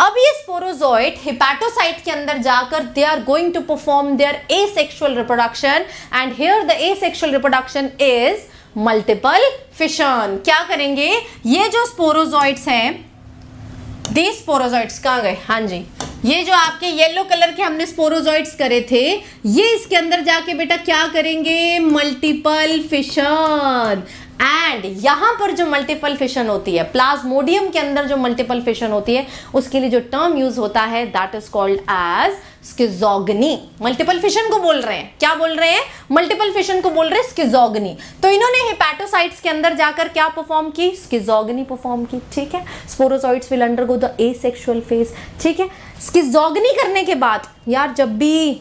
अब ये स्पोरोजोइट हिपैटोसाइट के अंदर जाकर they are going to perform their asexual reproduction and here the asexual reproduction is multiple fission क्या करेंगे? ये जो स्पोरोजॉइट्स हैं दी स्पोरोजॉइट्स कहाँ गए? हाँ जी। ये जो आपके येलो कलर के हमने स्पोरोजॉइट्स करे थे, ये इसके अंदर जाके बेटा क्या करेंगे? मल्टीपल फिशन एंड यहाँ पर जो मल्टीपल फिशन होती है प्लाज्मोडियम के अंदर जो मल्टीपल फिशन होती है, उसके लिए जो टर्म यूज़ होता है that is called as schizogony multiple fission को बोल रहे हैं। क्या बोल रहे हैं? मल्टीपल फिशन को बोल रहे हैं स्किजोगनी तो इन्होंने हेपेटोसाइट्स के अंदर जाकर क्या परफॉर्म की? स्किजोगनी परफॉर्म की। ठीक है? Sporozoites will undergo the asexual phase ठीक है? स्किजोगनी करने के बाद, यार जब भी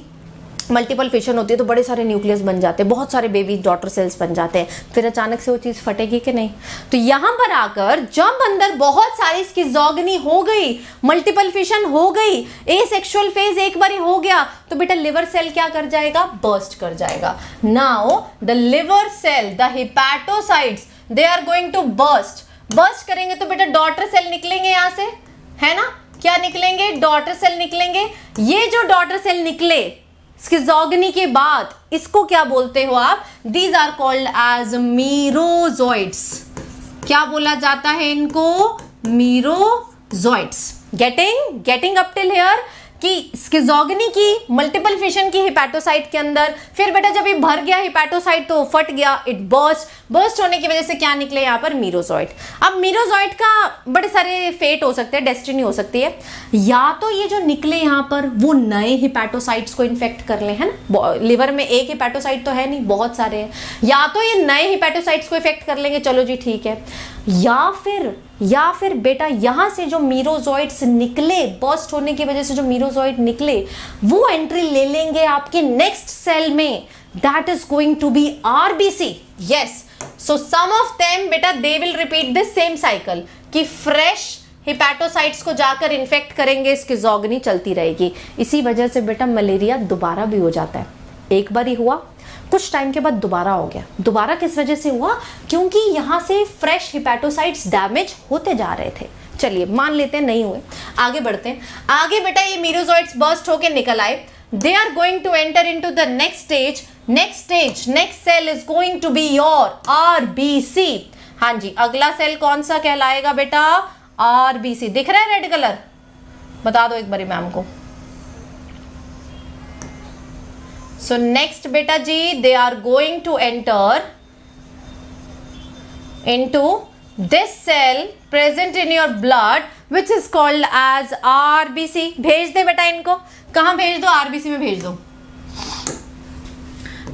मल्टीपल फिशन होती है तो बड़े सारे न्यूक्लियस बन जाते हैं, बहुत सारे बेबी डॉटर सेल्स बन जाते हैं। फिर अचानक से वो चीज़ फटेगी कि नहीं? तो यहाँ पर आकर जब अंदर बहुत सारी इसकी जोगनी हो गई मल्टीपल फिशन हो गई ए सेक्शुअल फ़ेज़ एक बार हो गया तो बेटा लिवर सेल क्या कर जाएगा? बर्स्ट कर जाएगा। Now the liver cell the hepatocytes they are going to burst burst करेंगे तो बेटा डॉटर सेल निकलेंगे यहाँ से, है ना? क्या निकलेंगे? डॉटर सेल निकलेंगे। ये जो डॉटर सेल निकले स्किजोगनी के बाद इसको क्या बोलते हो आप? These are called as merozoites क्या बोला जाता है इनको? Merozoites getting getting up till here कि स्किजोगनी की मल्टीपल फिशन की हिपैटोसाइट के अंदर। फिर बेटा जब ये भर गया हिपैटोसाइट तो फट गया इट बर्स्ट बर्स्ट होने की वजह से क्या निकले यहाँ पर? मीरोजॉइट अब मीरोजॉइट का बड़े सारे फेट हो सकते हैं डेस्टिनी हो सकती है। या तो ये जो निकले यहाँ पर, वो नए हिपैटोसाइट्स को इन्फेक्ट कर ले, है ना? लिवर में एक हिपैटोसाइट तो है नहीं, बहुत सारे हैं। या तो ये नए हिपैटोसाइट्स को इफ़ेक्ट कर लेंगे। चलो जी, ठीक है। या फिर या फिर बेटा यहाँ से जो मीरोजॉइड्स निकले बर्स्ट होने की वजह से जो मीरोजॉइड निकले, वो एंट्री ले लेंगे आपके नेक्स्ट सेल में। That is going to be RBC yes so some of them बेटा they will repeat this same cycle कि फ्रेश हिपैटोसाइट्स को जाकर इन्फेक्ट करेंगे इसकी जोगनी चलती रहेगी। इसी वजह से बेटा मलेरिया दोबारा भी हो जाता है। एक बार ही हुआ कुछ टाइम के बाद दोबारा हो गया। दोबारा किस वजह से हुआ? क्योंकि यहाँ से फ्रेश हिपैटोसाइट्स डैमेज होते जा रहे थे। चलिए, मान लेते हैं, नहीं हुए। आगे बढ़ते हैं। आगे बेटा, ये मीरोजॉइड्स बर्स्ट होके निकल आए। They are going to enter into the next stage next stage next cell is going to be your RBC हाँ जी, अगला सेल कौन सा कहलाएगा बेटा? आरबीसी दिख रहा है रेड कलर बता दो एक बारी मैम को। सो नेक्स्ट बेटा जी they are going to enter into this cell present in your blood which is called as R B C भेज दे बेटा इनको। कहाँ भेज दो? आरबीसी में भेज दो।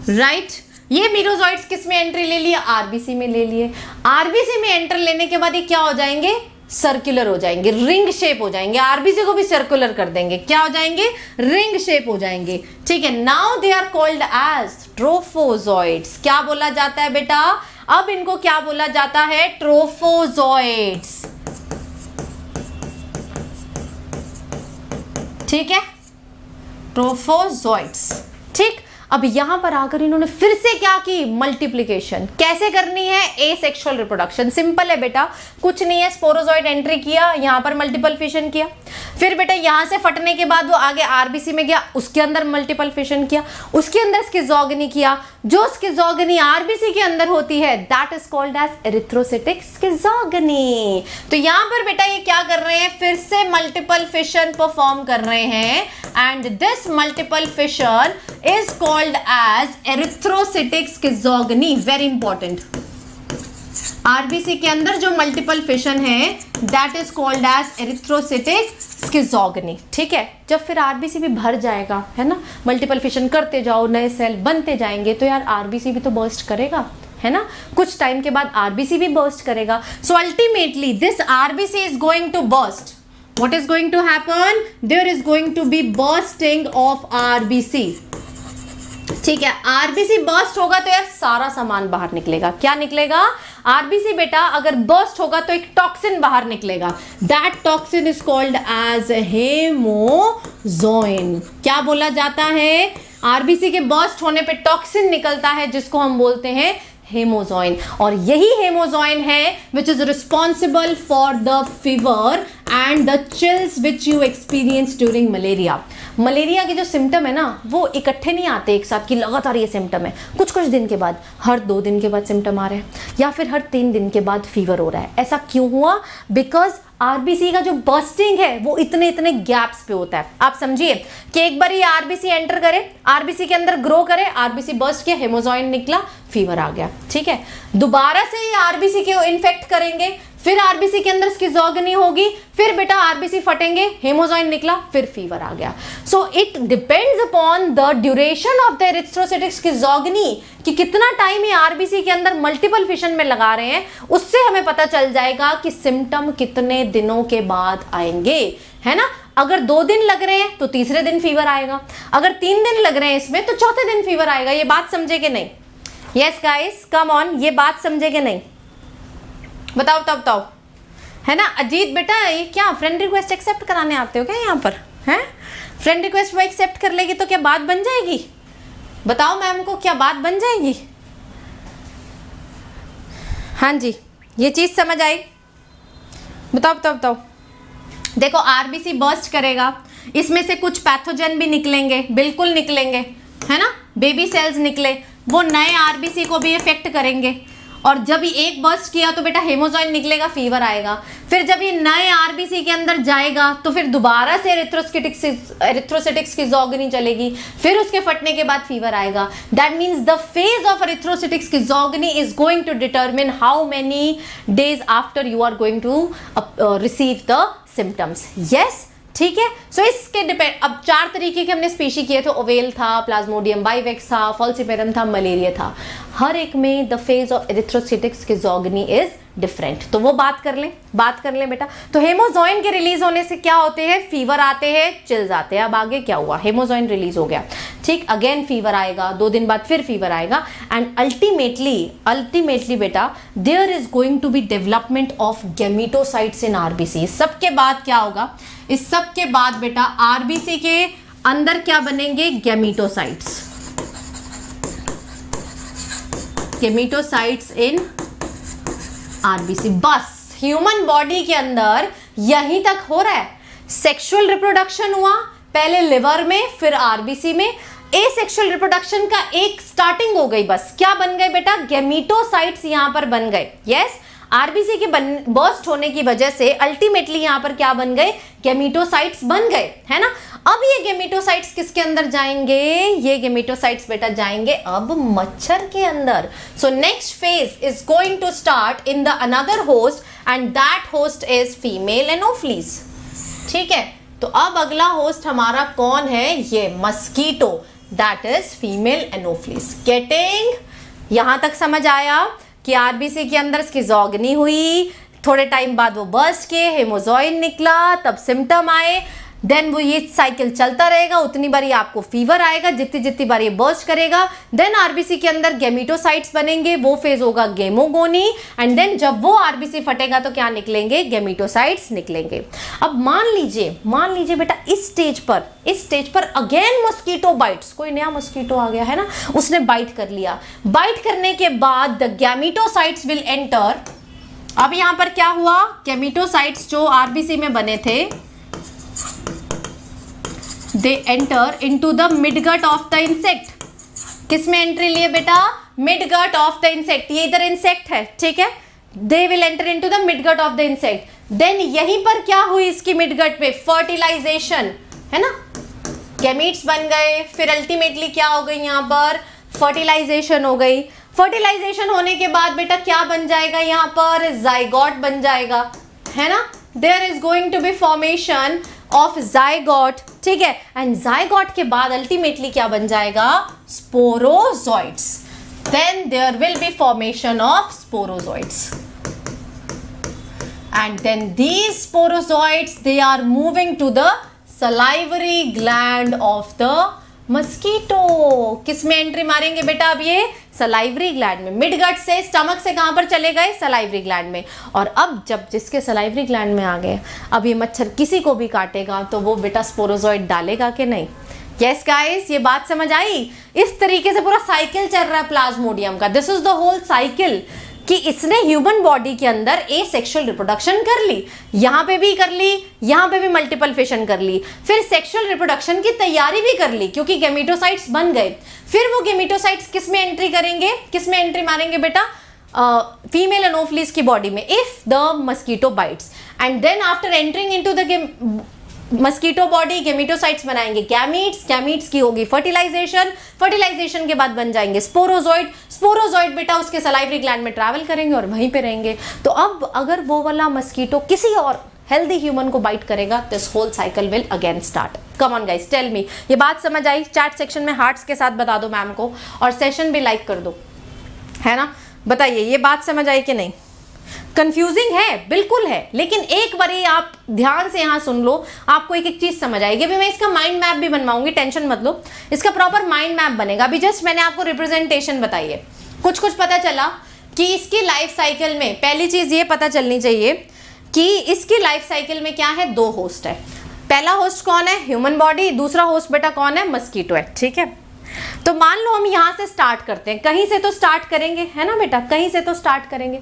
Right right? ये मीरोजॉइड्स किसमें एंट्री ले लिए? आरबीसी में ले लिए। आरबीसी में एंट्री लेने के बाद ये क्या हो जाएँगे? सर्कुलर हो जाएँगे रिंग शेप हो जाएँगे आरबीसी को भी सर्कुलर कर देंगे। क्या हो जाएँगे? रिंग शेप हो जाएँगे। ठीक है now they are called as trophozoites क्या बोला जाता है बेटा? अब इनको क्या बोला जाता है? ट्रोफोजॉइड्स ठीक है? ट्रोफोजॉइड्स ठीक? अब यहाँ पर आकर इन्होंने फिर से क्या की? मल्टीप्लीकेशन कैसे करनी है? ए सेक्शुअल रिप्रोडक्शन सिंपल है बेटा। कुछ नहीं है स्पोरोजॉइड एंट्री किया, यहाँ पर मल्टीपल फिशन किया। फिर बेटा यहाँ से फटने के बाद वो आगे आरबीसी में गया, उसके अंदर मल्टीपल फिशन किया। उसके अंदर स्किजोगनी किया। जो स्किजोगनी आरबीसी के अंदर होती है that is called as erythrocytic schizogony तो यहाँ पर बेटा ये क्या कर रहे हैं? फिर से मल्टीपल फिशन परफॉर्म कर रहे हैं। And this multiple fission is called as erythrocytic schizogony very important RBC के अंदर जो मल्टीपल फिशन है that is called as erythrocytic schizogony ठीक है? जब फिर आरबीसी भी भर जाएगा, है ना? मल्टीपल फिशन करते जाओ, नए सेल बनते जाएँगे तो यार आरबीसी भी तो बर्स्ट करेगा, है ना? कुछ टाइम के बाद आरबीसी भी बर्स्ट करेगा. So ultimately this RBC is going to burst what is going to happen? There is going to be bursting of rbc ठीक है आरबीसी बर्स्ट होगा तो यार सारा सामान बाहर निकलेगा। क्या निकलेगा? आरबीसी बेटा, अगर बर्स्ट होगा तो एक टॉक्सिन बाहर निकलेगा। That toxin is called as hemozoin क्या बोला जाता है? आरबीसी के बर्स्ट होने पे टॉक्सिन निकलता है, जिसको हम बोलते हैं हेमोजॉइन और यही हेमोजॉइन है which is responsible for the fever and the chills which you experience during malaria malaria के जो सिम्टम है ना, वो इकट्ठे नहीं आते एक साथ कि लगातार ये सिम्टम है। कुछ कुछ दिन के बाद, हर दो दिन के बाद सिम्टम आ रहे हैं। या फिर हर तीन दिन के बाद फीवर हो रहा है। ऐसा क्यों हुआ? बिकॉज़ आरबीसी का जो बर्स्टिंग है, वो इतने इतने गैप्स पे होता है। आप समझिए कि एक बार ये आरबीसी एंटर करे आरबीसी के अंदर ग्रो करे आरबीसी बर्स्ट किया हेमोजॉइन निकला फीवर आ गया। ठीक है? दोबारा से ये आरबीसी के इन्फेक्ट करेंगे फिर आरबीसी के अंदर स्किजोगनी होगी। फिर बेटा आरबीसी फटेंगे हेमोजॉइन निकला, फिर फीवर आ गया। So it depends upon the duration of the erythrocytic schizogony कि कितना टाइम ये आरबीसी के अंदर मल्टीपल फिशन में लगा रहे हैं, उससे हमें पता चल जाएगा कि सिम्टम कितने दिनों के बाद आएँगे। है ना? अगर दो दिन लग रहे हैं तो तीसरे दिन फीवर आएगा। अगर तीन दिन लग रहे हैं इसमें तो चौथे दिन फीवर आएगा। ये बात समझे कि नहीं? यस गाइस कम ऑन ये बात समझे कि नहीं? बताओ तब बताओ। है ना? अजीत बेटा, ये क्या फ्रेंड रिक्वेस्ट एक्सेप्ट कराने आते हो क्या यहाँ पर? हैं? फ्रेंड रिक्वेस्ट वो एक्सेप्ट कर लेगी तो क्या बात बन जाएगी? बताओ मैम को क्या बात बन जाएगी? हाँ जी, ये चीज़ समझ आई। बताओ बताओ बताओ। देखो आरबीसी बर्स्ट करेगा। इसमें से कुछ पैथोजन भी निकलेंगे, बिल्कुल निकलेंगे। है ना? बेबी सेल्स निकले। वो नए आरबीसी को भी इफ़ेक्ट करेंगे। और जब ये एक बस्ट किया तो बेटा हेमोजॉइन निकलेगा फीवर आएगा। फिर जब ये नए आरबीसी के अंदर जाएगा तो फिर दोबारा से एरिथ्रोस्किटिक्स एरिथ्रोसिटिक्स की जोगनी चलेगी। फिर उसके फटने के बाद फीवर आएगा। That means the phase of erythrocytic schizogony is going to determine how many days after you are going to receive the symptoms yes ठीक है? सो so, इसके डिपेंड अब चार तरीके के हमने स्पीशी किए थे. ओवेल था प्लाज्मोडियम बाइवेक्स था फॉल्सिपेरम था मलेरिया था. हर एक में the phase of erythrocytic schizogony is different तो वो बात कर लें बात कर लें बेटा. तो हेमोजॉइन के रिलीज़ होने से क्या होते हैं? फीवर आते हैं चिल्स आते हैं. अब आगे क्या हुआ? हेमोजॉइन रिलीज़ हो गया. ठीक अगेन फीवर आएगा दो दिन बाद फिर फीवर आएगा. एंड अल्टीमेटली अल्टीमेटली बेटा there is going to be development of gametocytes in RBC सबके बाद क्या होगा? इस सब के बाद बेटा आरबीसी के अंदर क्या बनेंगे? गेमिटोसाइट्स। Gametocytes in RBC. बस, ह्यूमन बॉडी के अंदर यहीं तक हो रहा है। सेक्सुअल रिप्रोडक्शन हुआ, पहले लिवर में, फिर आरबीसी में। ए सेक्सुअल रिप्रोडक्शन का एक स्टार्टिंग हो गई बस। क्या बन गए बेटा? गेमिटोसाइट्स यहाँ पर बन गए। यस आरबीसी के बन बर्स्ट होने की वजह से अल्टीमेटली यहाँ पर क्या बन गए? गेमिटोसाइट्स बन गए, है ना? अब ये गेमिटोसाइट्स किसके अंदर जाएँगे? ये गेमिटोसाइट्स बेटा जाएँगे अब मच्छर के अंदर। So next phase is going to start in the another host and that host is female Anopheles ठीक है? तो अब अगला होस्ट हमारा कौन है? ये mosquito that is female Anopheles getting यहाँ तक समझ आया? कि आरबीसी के अंदर इसकी जॉगनी हुई। थोड़े टाइम बाद वो बर्स्ट किए हेमोजॉइन निकला, तब सिम्टम आए। देन वो ये साइकिल चलता रहेगा, उतनी बार आपको फीवर आएगा, जितनी जितनी बार ये बर्स्ट करेगा। देन आरबीसी के अंदर गेमिटोसाइट्स बनेंगे, वो फ़ेज़ होगा गेमोगोनी एंड देन जब वो आरबीसी फटेगा तो क्या निकलेंगे? गेमिटोसाइट्स निकलेंगे। अब मान लीजिए मान लीजिए बेटा, इस स्टेज पर, इस स्टेज पर अगेन मस्कीटो बाइट्स कोई नया मस्कीटो आ गया, है ना? उसने बाइट कर लिया। बाइट करने के बाद द गैमिटोसाइट्स विल एंटर अब यहाँ पर क्या हुआ? गेमिटोसाइट्स जो आरबीसी में बने थे they enter into the midgut of the insect किसमें एंट्री लिए बेटा? मिडगट ऑफ़ द इंसेक्ट ये इधर इंसेक्ट है, ठीक है? They will enter into the midgut of the insect then यहीं पर क्या हुई इसकी मिडगट पे? फर्टिलाइजेशन है ना? गैमीट्स बन गए, फिर अल्टीमेटली क्या हो गई यहाँ पर? फर्टिलाइजेशन हो गई। फर्टिलाइजेशन होने के बाद बेटा क्या बन जाएगा यहाँ पर? जाइगॉट बन जाएगा। है ना? There is going to be formation of zygote ठीक है? एंड जाइगॉट के बाद अल्टीमेटली क्या बन जाएगा? Sporozoites then there will be formation of sporozoites and then these sporozoites they are moving to the salivary gland of the mosquito किसमें entry मारेंगे बेटा अब ये? सलाइवरी ग्लैंड में। मिडगट से स्टमक से कहाँ पर चले गए? सलाइवरी ग्लैंड में। और अब जब जिसके सलाइवरी ग्लैंड में आ गए, अब ये मच्छर किसी को भी काटेगा तो वो बेटा स्पोरोजॉइड डालेगा कि नहीं? यस गाइस ये बात समझ आई? इस तरीके से पूरा साइकिल चल रहा है प्लाज्मोडियम का। This is the whole cycle कि इसने ह्यूमन बॉडी के अंदर ए सेक्शुअल रिप्रोडक्शन कर ली, यहाँ पे भी कर ली, यहाँ पे भी मल्टीपल फेशन कर ली, फिर सेक्शुअल रिप्रोडक्शन की तैयारी भी कर ली, क्योंकि गेमिटोसाइट्स बन गए। फिर वो गेमिटोसाइट्स किसमें एंट्री करेंगे? किसमें एंट्री मारेंगे बेटा? फीमेल एनोफ्लिस की बॉडी में if the mosquito bites and then after entering into the mosquito body, gametocytes बनाएँगे। गैमीट्स गैमीट्स की होगी फर्टिलाइजेशन। फर्टिलाइजेशन के बाद बन जाएँगे स्पोरोजॉइड। स्पोरोजॉइड बेटा उसके सलाइवरी ग्लैंड में ट्रैवल करेंगे और वहीं पे रहेंगे। तो अब अगर वो वाला मस्कीटो किसी और हेल्दी ह्यूमन को बाइट करेगा this whole cycle will again start come on guys tell me ये बात समझ आई? चैट सेक्शन में हार्ट्स के साथ बता दो मैम को और सेशन भी लाइक कर दो। है ना? बताइए, ये बात समझ आई कि नहीं? कंफ्यूजिंग है, बिल्कुल है। लेकिन एक बार आप ध्यान से यहाँ सुन लो, आपको एक एक चीज़ समझ आएगी। अभी मैं इसका माइंड मैप भी बनवाऊँगी टेंशन मत लो। इसका प्रॉपर माइंड मैप बनेगा। अभी जस्ट मैंने आपको रिप्रेजेंटेशन बताई है। कुछ कुछ पता चला कि इसकी लाइफ साइकिल में, पहली चीज़ ये पता चलनी चाहिए कि इसकी लाइफ साइकिल में क्या है? दो होस्ट है। पहला होस्ट कौन है? ह्यूमन बॉडी दूसरा होस्ट बेटा कौन है? मस्कीटो है। ठीक है? तो मान लो हम यहाँ से स्टार्ट करते हैं। कहीं से तो स्टार्ट करेंगे, है ना बेटा? कहीं से तो स्टार्ट करेंगे।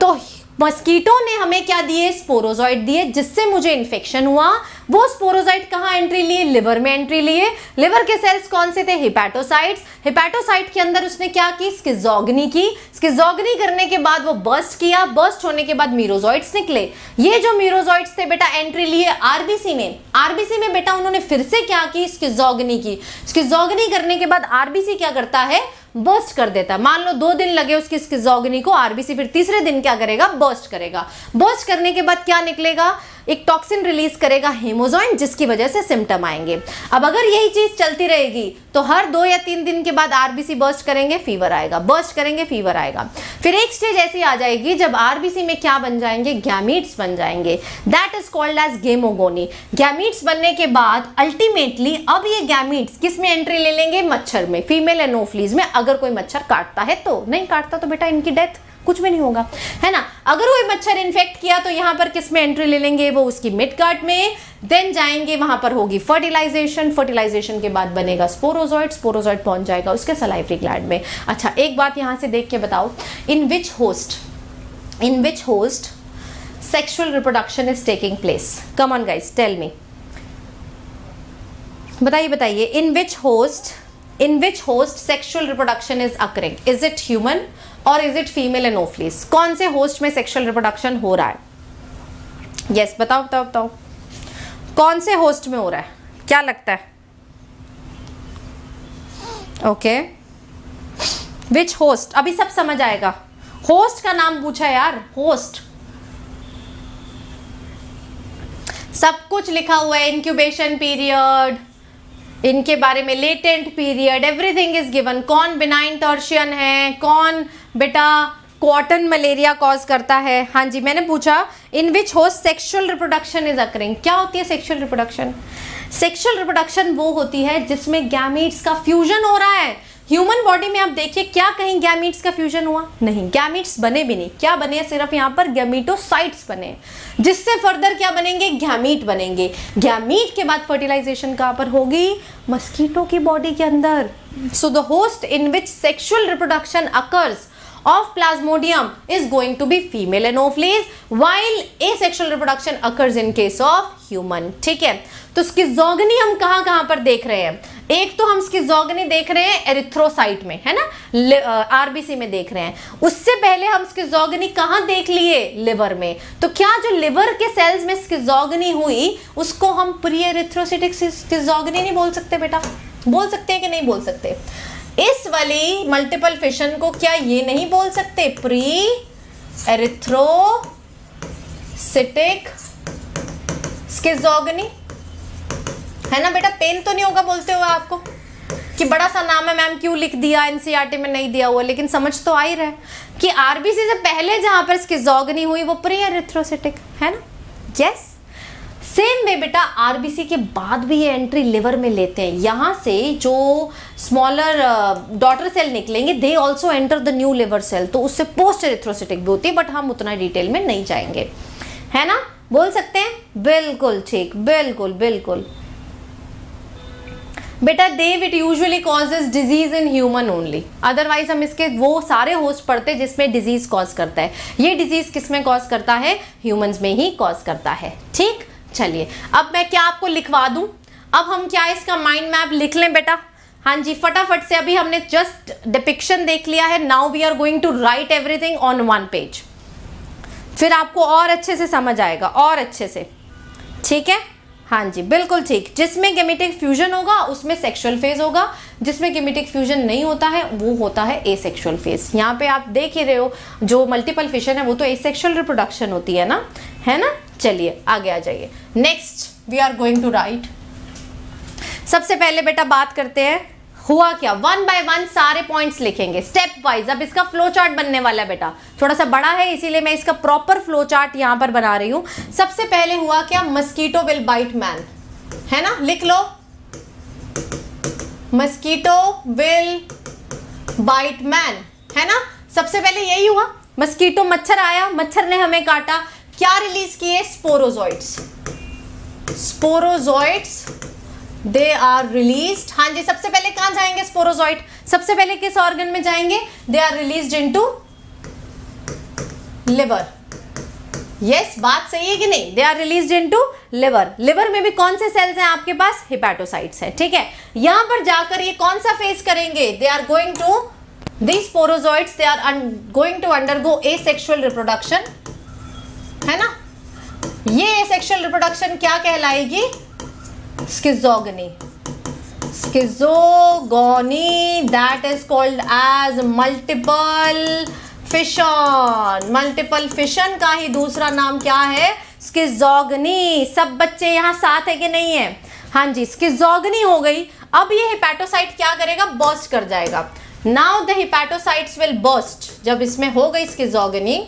तो मस्कीटो ने हमें क्या दिए? स्पोरोजॉइड दिए, जिससे मुझे इन्फेक्शन हुआ। वो स्पोरोजाइट कहाँ एंट्री लिए? लिवर में एंट्री लिए। लिवर के सेल्स कौन से थे? हिपैटोसाइट्स हिपैटोसाइट के अंदर उसने क्या की? स्किजोगनी की। स्किजोगनी करने के बाद वो बर्स्ट किया। बर्स्ट होने के बाद मीरोजॉइड्स निकले। ये जो मीरोजॉइड्स थे बेटा एंट्री लिए आरबीसी में। आरबीसी में बेटा, उन्होंने फिर से क्या की? स्किजोगनी की। स्किजोगनी करने के बाद आरबीसी क्या करता है? बर्स्ट कर देता। है मान लो दो दिन लगे उसकी स्किजोगनी को आरबीसी फिर तीसरे दिन क्या करेगा? बर्स्ट करेगा। बर्स्ट करने के बाद क्या निकलेगा? एक टॉक्सिन रिलीज़ करेगा हेमोजॉइन जिसकी वजह से सिम्टम आएँगे। अब अगर यही चीज़ चलती रहेगी तो हर दो या तीन दिन के बाद आरबीसी बर्स्ट करेंगे फीवर आएगा। बर्स्ट करेंगे फीवर आएगा। फिर एक स्टेज ऐसी आ जाएगी, जब आरबीसी में क्या बन जाएँगे? गैमीट्स बन जाएँगे। That is called as gamogony gametes बनने के बाद अल्टीमेटली अब ये गैमीट्स किसमें एंट्री ले लेंगे? मच्छर में। फीमेल एनोफ्लीज में। अगर कोई मच्छर काटता है तो। नहीं काटता तो बेटा इनकी डेथ कुछ भी नहीं होगा। है ना? अगर कोई मच्छर इन्फेक्ट किया तो यहाँ पर किसमें एंट्री ले लेंगे? वो उसकी मिड गार्ड में। देन जाएँगे, वहाँ पर होगी फर्टिलाइजेशन फर्टिलाइजेशन के बाद बनेगा स्पोरोजॉइड स्पोरोजॉइड पहुँच जाएगा उसके सलाइवरी ग्लैंड में। अच्छा एक बात यहाँ से देख के बताओ। In which host in which host sexual reproduction is taking place come on guys tell me बताइए बताइए। In which host in which host sexual reproduction is occurring is it human और इज़ इट फीमेल एनोफ्लिस कौन से host में sexual reproduction हो रहा है? Yes yes, बताओ बताओ बताओ। कौन से होस्ट में हो रहा है? क्या लगता है? ओके विच होस्ट अभी सब समझ आएगा। होस्ट का नाम पूछा यार होस्ट सब कुछ लिखा हुआ है इंक्यूबेशन पीरियड इनके बारे में latent period everything is given कौन बिनाइन टॉर्शियन है? कौन बेटा कॉटन मलेरिया कॉज करता है? हाँ जी, मैंने पूछा in which host sexual reproduction is occurring क्या होती है सेक्शुअल रिप्रोडक्शन सेक्शुअल रिप्रोडक्शन वो होती है जिसमें गैमीट्स का फ्यूजन हो रहा है। ह्यूमन बॉडी में आप देखिए क्या कहीं गैमीट्स का फ्यूजन हुआ? नहीं गैमीट्स बने भी नहीं। क्या बने? सिर्फ़ यहाँ पर गैमीटोसाइट्स बने। जिससे फर्दर क्या बनेंगे? गैमीट बनेंगे। गैमीट के बाद फर्टिलाइजेशन कहाँ पर होगी? मस्कीटो की बॉडी के अंदर। So the host in which sexual reproduction occurs of Plasmodium of plasmodium is going to be female anopheles while asexual reproduction occurs in case of human. ठीक है? तो उसकी स्किजोगनी हम कहाँ कहाँ पर देख रहे हैं? एक तो हम स्किजोगनी देख रहे हैं एरिथ्रोसाइट में, है ना? आरबीसी में देख रहे हैं। उससे पहले हम स्किजोगनी कहाँ देख लिए? लिवर में। तो क्या जो लिवर के सेल्स में स्किजोगनी हुई, उसको हम प्री एरिथ्रोसिटिक स्किजोगनी नहीं बोल सकते बेटा? बोल सकते हैं कि नहीं बोल सकते? इस वाली मल्टीपल फिशन को क्या ये नहीं बोल सकते? प्री एरिथ्रोसिटिक स्किजोगनी है ना बेटा? पेन तो नहीं होगा बोलते हुए आपको? कि बड़ा सा नाम है मैम क्यों लिख दिया? एनसीईआरटी में नहीं दिया हुआ, लेकिन समझ तो आ ही रहा है कि आरबीसी से पहले जहाँ पर स्किजोगनी हुई, वो प्री एरिथ्रोसिटिक है ना? यस सेम वे बेटा आरबीसी के बाद भी ये एंट्री लिवर में लेते हैं। यहाँ से जो स्मॉलर डॉटर सेल निकलेंगे they also enter the new liver cell तो उससे पोस्ट एरिथ्रोसिटिक भी होती है बट हम उतना डिटेल में नहीं जाएँगे। है ना? बोल सकते हैं? बिल्कुल ठीक, बिल्कुल बिल्कुल। बेटा, देव it usually causes disease in human only otherwise हम इसके वो सारे होस्ट पढ़ते हैं जिसमें डिज़ीज़ कॉज करता है। ये डिज़ीज़ किसमें कॉज करता है? ह्यूमंस में ही कॉज करता है। ठीक? चलिए, अब मैं क्या आपको लिखवा दूँ? अब हम क्या इसका माइंड मैप लिख लें बेटा? हाँ जी, फटाफट से अभी हमने जस्ट डिपिक्शन देख लिया है। Now we are going to write everything on one page फिर आपको और अच्छे से समझ आएगा, और अच्छे से। ठीक है? हाँ जी, बिल्कुल ठीक। जिसमें गेमेटिक फ्यूजन होगा, उसमें सेक्सुअल फ़ेज़ होगा। जिसमें गेमेटिक फ्यूजन नहीं होता है, वो होता है ए फ़ेज़ यहाँ पे आप देख ही रहे हो, जो मल्टीपल फिशन है, वो तो ए रिप्रोडक्शन होती है ना? है ना? चलिए, आगे आ जाइए। Next we are going to write सबसे पहले बेटा बात करते हैं। हुआ क्या? वन बाय वन सारे पॉइंट्स लिखेंगे। स्टेप वाइज अब इसका फ्लो चार्ट बनने वाला है बेटा। थोड़ा सा बड़ा है, इसीलिए मैं इसका प्रॉपर फ्लो चार्ट यहाँ पर बना रही हूँ। सबसे पहले हुआ क्या? मस्कीटो विल बाइट मैन है ना? लिख लो। मस्कीटो विल बाइट मैन है ना? सबसे पहले यही हुआ। मस्कीटो मच्छर आया। मच्छर ने हमें काटा। क्या रिलीज़ किए? Sporozoites sporozoites they are release हाँ जी, सबसे पहले कहाँ जाएँगे स्पोरोजॉइड सबसे पहले किस ऑर्गन में जाएँगे? They are release into liver yes बात सही है कि नहीं? They are release into liver liver में भी कौन से सेल्स हैं आपके पास? हिपैटोसाइट्स है, ठीक है? यहाँ पर जाकर ये कौन सा फेस करेंगे? They are going to this sporozoites they are going to undergo asexual reproduction है ना? ये सेक्शुअल रिप्रोडक्शन क्या कहलाएगी? Schizogony schizogony that is called as multiple fission multiple fission का ही दूसरा नाम क्या है? स्किजोगनी सब बच्चे यहाँ साथ है कि नहीं है? हाँ जी स्किजोगनी हो गई। अब ये हिपैटोसाइट क्या करेगा? बर्स्ट कर जाएगा। Now the hepatocytes will burst जब इसमें हो गई schizogony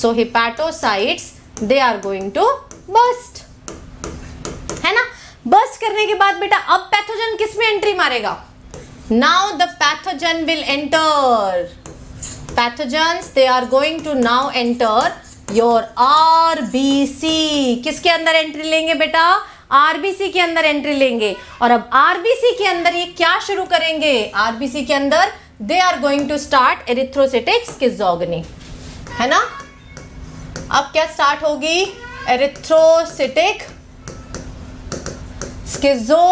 so hepatocytes they are going to burst है ना? बर्स्ट करने के बाद बेटा, अब पैथोजन किसमें एंट्री मारेगा? Now the pathogen will enter pathogens, they are going to now enter your RBC किसके अंदर एंट्री लेंगे बेटा? आरबीसी के अंदर एंट्री लेंगे। और अब आरबीसी के अंदर ये क्या शुरू करेंगे? आरबीसी के अंदर they are going to start erythrocytic schizogony है ना? अब क्या स्टार्ट होगी? Erythrocytic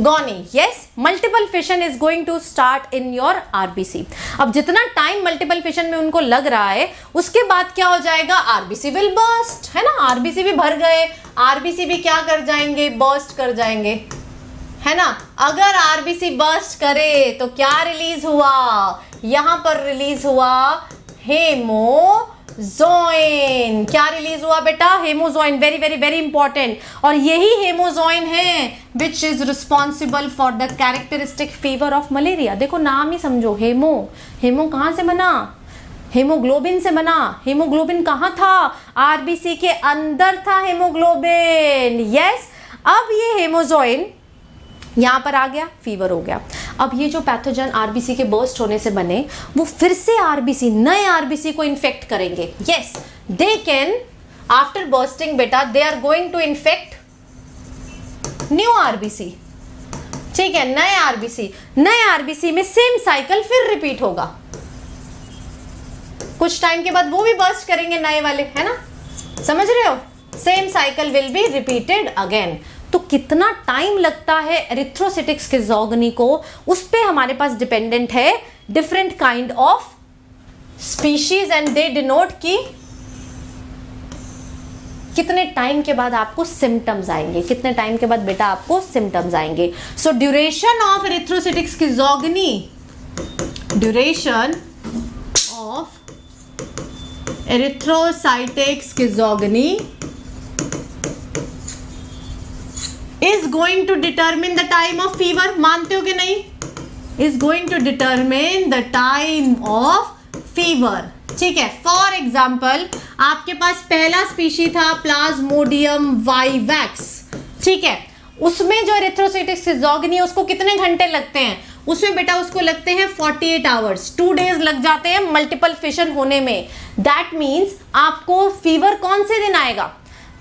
schizogony yes multiple fission is going to start in your RBC अब जितना टाइम मल्टीपल फिशन में उनको लग रहा है, उसके बाद क्या हो जाएगा? आरबीसी विल बर्स्ट है ना? आरबीसी भी भर गए आरबीसी भी क्या कर जाएँगे? बर्स्ट कर जाएँगे, है ना? अगर आरबीसी बर्स्ट करे तो क्या रिलीज़ हुआ? यहाँ पर रिलीज़ हुआ हेमो जोइन क्या रिलीज़ हुआ बेटा? Hemozoin very very very important और यही हेमोजोइन है which is responsible for the characteristic fever of malaria देखो नाम ही समझो. हेमो हेमो कहाँ से बना? हेमोग्लोबिन से बना. हेमोग्लोबिन कहाँ था? आरबीसी के अंदर था हेमोग्लोबिन यस yes, अब ये हेमोजोइन यहाँ पर आ गया फीवर हो गया। अब ये जो पैथोजन आरबीसी के बर्स्ट होने से बने, वो फिर से आरबीसी नए आरबीसी को इन्फेक्ट करेंगे। Yes they can after bursting बेटा they are going to infect new RBC ठीक है, नए आरबीसी नए आरबीसी में सेम साइकिल फिर रिपीट होगा। कुछ टाइम के बाद वो भी बर्स्ट करेंगे नए वाले, है ना? समझ रहे हो? Same cycle will be repeated again तो कितना टाइम लगता है एरिथ्रोसिटिक स्किजोगनी को? उस पर हमारे पास डिपेंडेंट है different kind of species and they denote की कितने टाइम के बाद आपको सिम्टम्स आएँगे। कितने टाइम के बाद बेटा आपको सिम्टम्स आएँगे। So duration of erythrocytic schizogony duration of erythrocytic schizogony is going to determine the time of fever मानते हो कि नहीं? Is going to determine the time of fever ठीक है? फॉर एग्ज़ाम्पल आपके पास पहला स्पीशी था प्लाज्मोडियम वाइवैक्स ठीक है? उसमें जो एरिथ्रोसाइटिक सिजोगनी उसको कितने घंटे लगते हैं? उसमें बेटा उसको लगते हैं 48 आवर्स टू डेज़ लग जाते हैं मल्टीपल फिशन होने में. दैट मीन्स आपको फीवर कौन से दिन आएगा?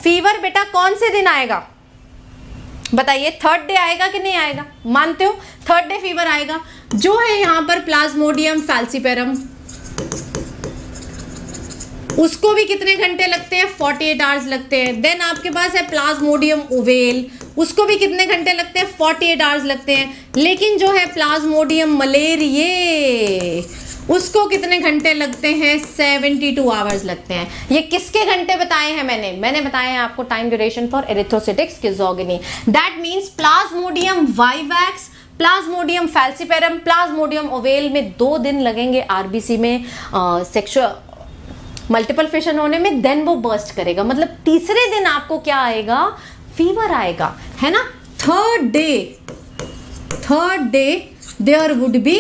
फीवर बेटा कौन से दिन आएगा? बताइए थर्ड डे आएगा कि नहीं आएगा? मानते हो? थर्ड डे फीवर आएगा। जो है यहाँ पर प्लाज्मोडियम फैल्सीपेरम उसको भी कितने घंटे लगते हैं? 48 आवर्स लगते हैं। देन आपके पास है प्लाज्मोडियम ओवेल उसको भी कितने घंटे लगते हैं? 48 आवर्स लगते हैं। लेकिन जो है प्लाज्मोडियम मलेरिए उसको कितने घंटे लगते हैं? 72 आवर्स लगते हैं। ये किसके घंटे बताए हैं मैंने? मैंने बताया है आपको time duration for erythrocytic schizogony that means Plasmodium vivax Plasmodium falciparum Plasmodium ovale में दो दिन लगेंगे आरबीसी में सेक्शुअल मल्टीपल फिशन होने में देन वो बर्स्ट करेगा। मतलब तीसरे दिन आपको क्या आएगा? फीवर आएगा, है ना? Third day third day there would be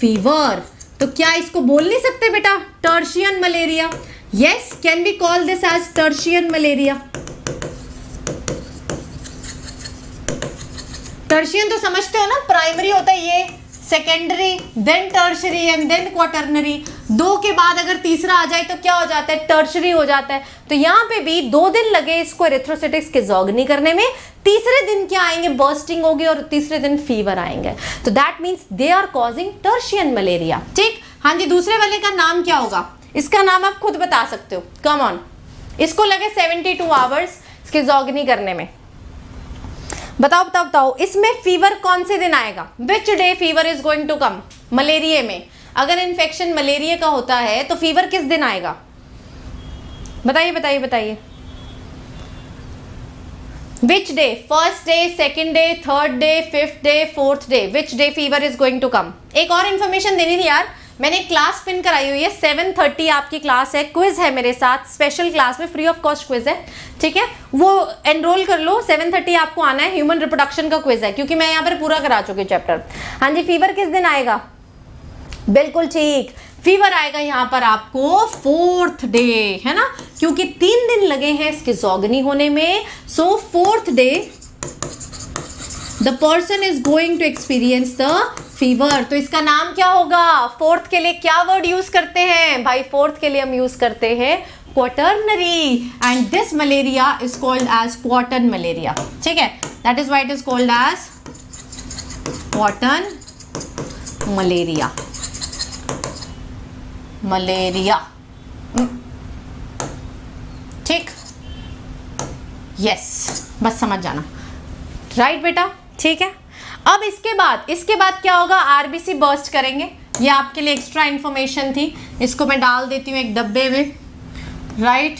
fever तो क्या इसको बोल नहीं सकते बेटा? Tertian malaria yes can be call this as tertian malaria tertian तो समझते हो ना? प्राइमरी होता है ये। Secondary then tertiary and then quaternary दो के बाद अगर तीसरा आ जाए तो क्या हो जाता है? टर्शरी हो जाता है। तो यहाँ पे भी दो दिन लगे इसको एरिथ्रोसिटिक्स के जोगनी करने में। तीसरे दिन क्या आएँगे? बर्स्टिंग होगी और तीसरे दिन फीवर आएँगे। तो that means they are causing tertian malaria ठीक? हाँ जी, दूसरे वाले का नाम क्या होगा? इसका नाम आप खुद बता सकते हो। कम ऑन इसको लगे 72 टू आवर्स स्किजोगनी करने में। बताओ बताओ बताओ, इसमें फीवर कौन से दिन आएगा? Which day fever is going to come malaria में। अगर इन्फेक्शन मलेरिया का होता है तो फीवर किस दिन आएगा? बताइए बताइए बताइए। Which day first day second day third day fifth day fourth day which day fever is going to come एक और इन्फॉर्मेशन देनी थी यार। मैंने क्लास पिन कराई हुई है सेवन थर्टी आपकी क्लास है क्विज है मेरे साथ स्पेशल क्लास में फ्री ऑफ़ कॉस्ट क्विज है, ठीक है? वो एनरोल कर लो सेवन थर्टी आपको आना है ह्यूमन रिप्रोडक्शन का क्विज है, क्योंकि मैं यहाँ पर पूरा करा चुकी चैप्टर हाँ जी फीवर किस दिन आएगा? बिल्कुल ठीक। फीवर आएगा यहाँ पर आपको फोर्थ डे है ना? क्योंकि तीन दिन लगे हैं इसके जोगनी होने में so fourth day the person is going to experience the fever तो इसका नाम क्या होगा? फोर्थ के लिए क्या वर्ड यूज़ करते हैं? भाई फोर्थ के लिए हम यूज़ करते हैं quaternary and this malaria is called as quartan malaria ठीक है? That is why it is called as quartan malaria malaria ठीक? यस बस समझ जाना. राइट right, बेटा? ठीक है? अब इसके बाद इसके बाद क्या होगा? आरबीसी बर्स्ट करेंगे। ये आपके लिए एक्स्ट्रा इंफॉर्मेशन थी। इसको मैं डाल देती हूँ एक डब्बे में। राइट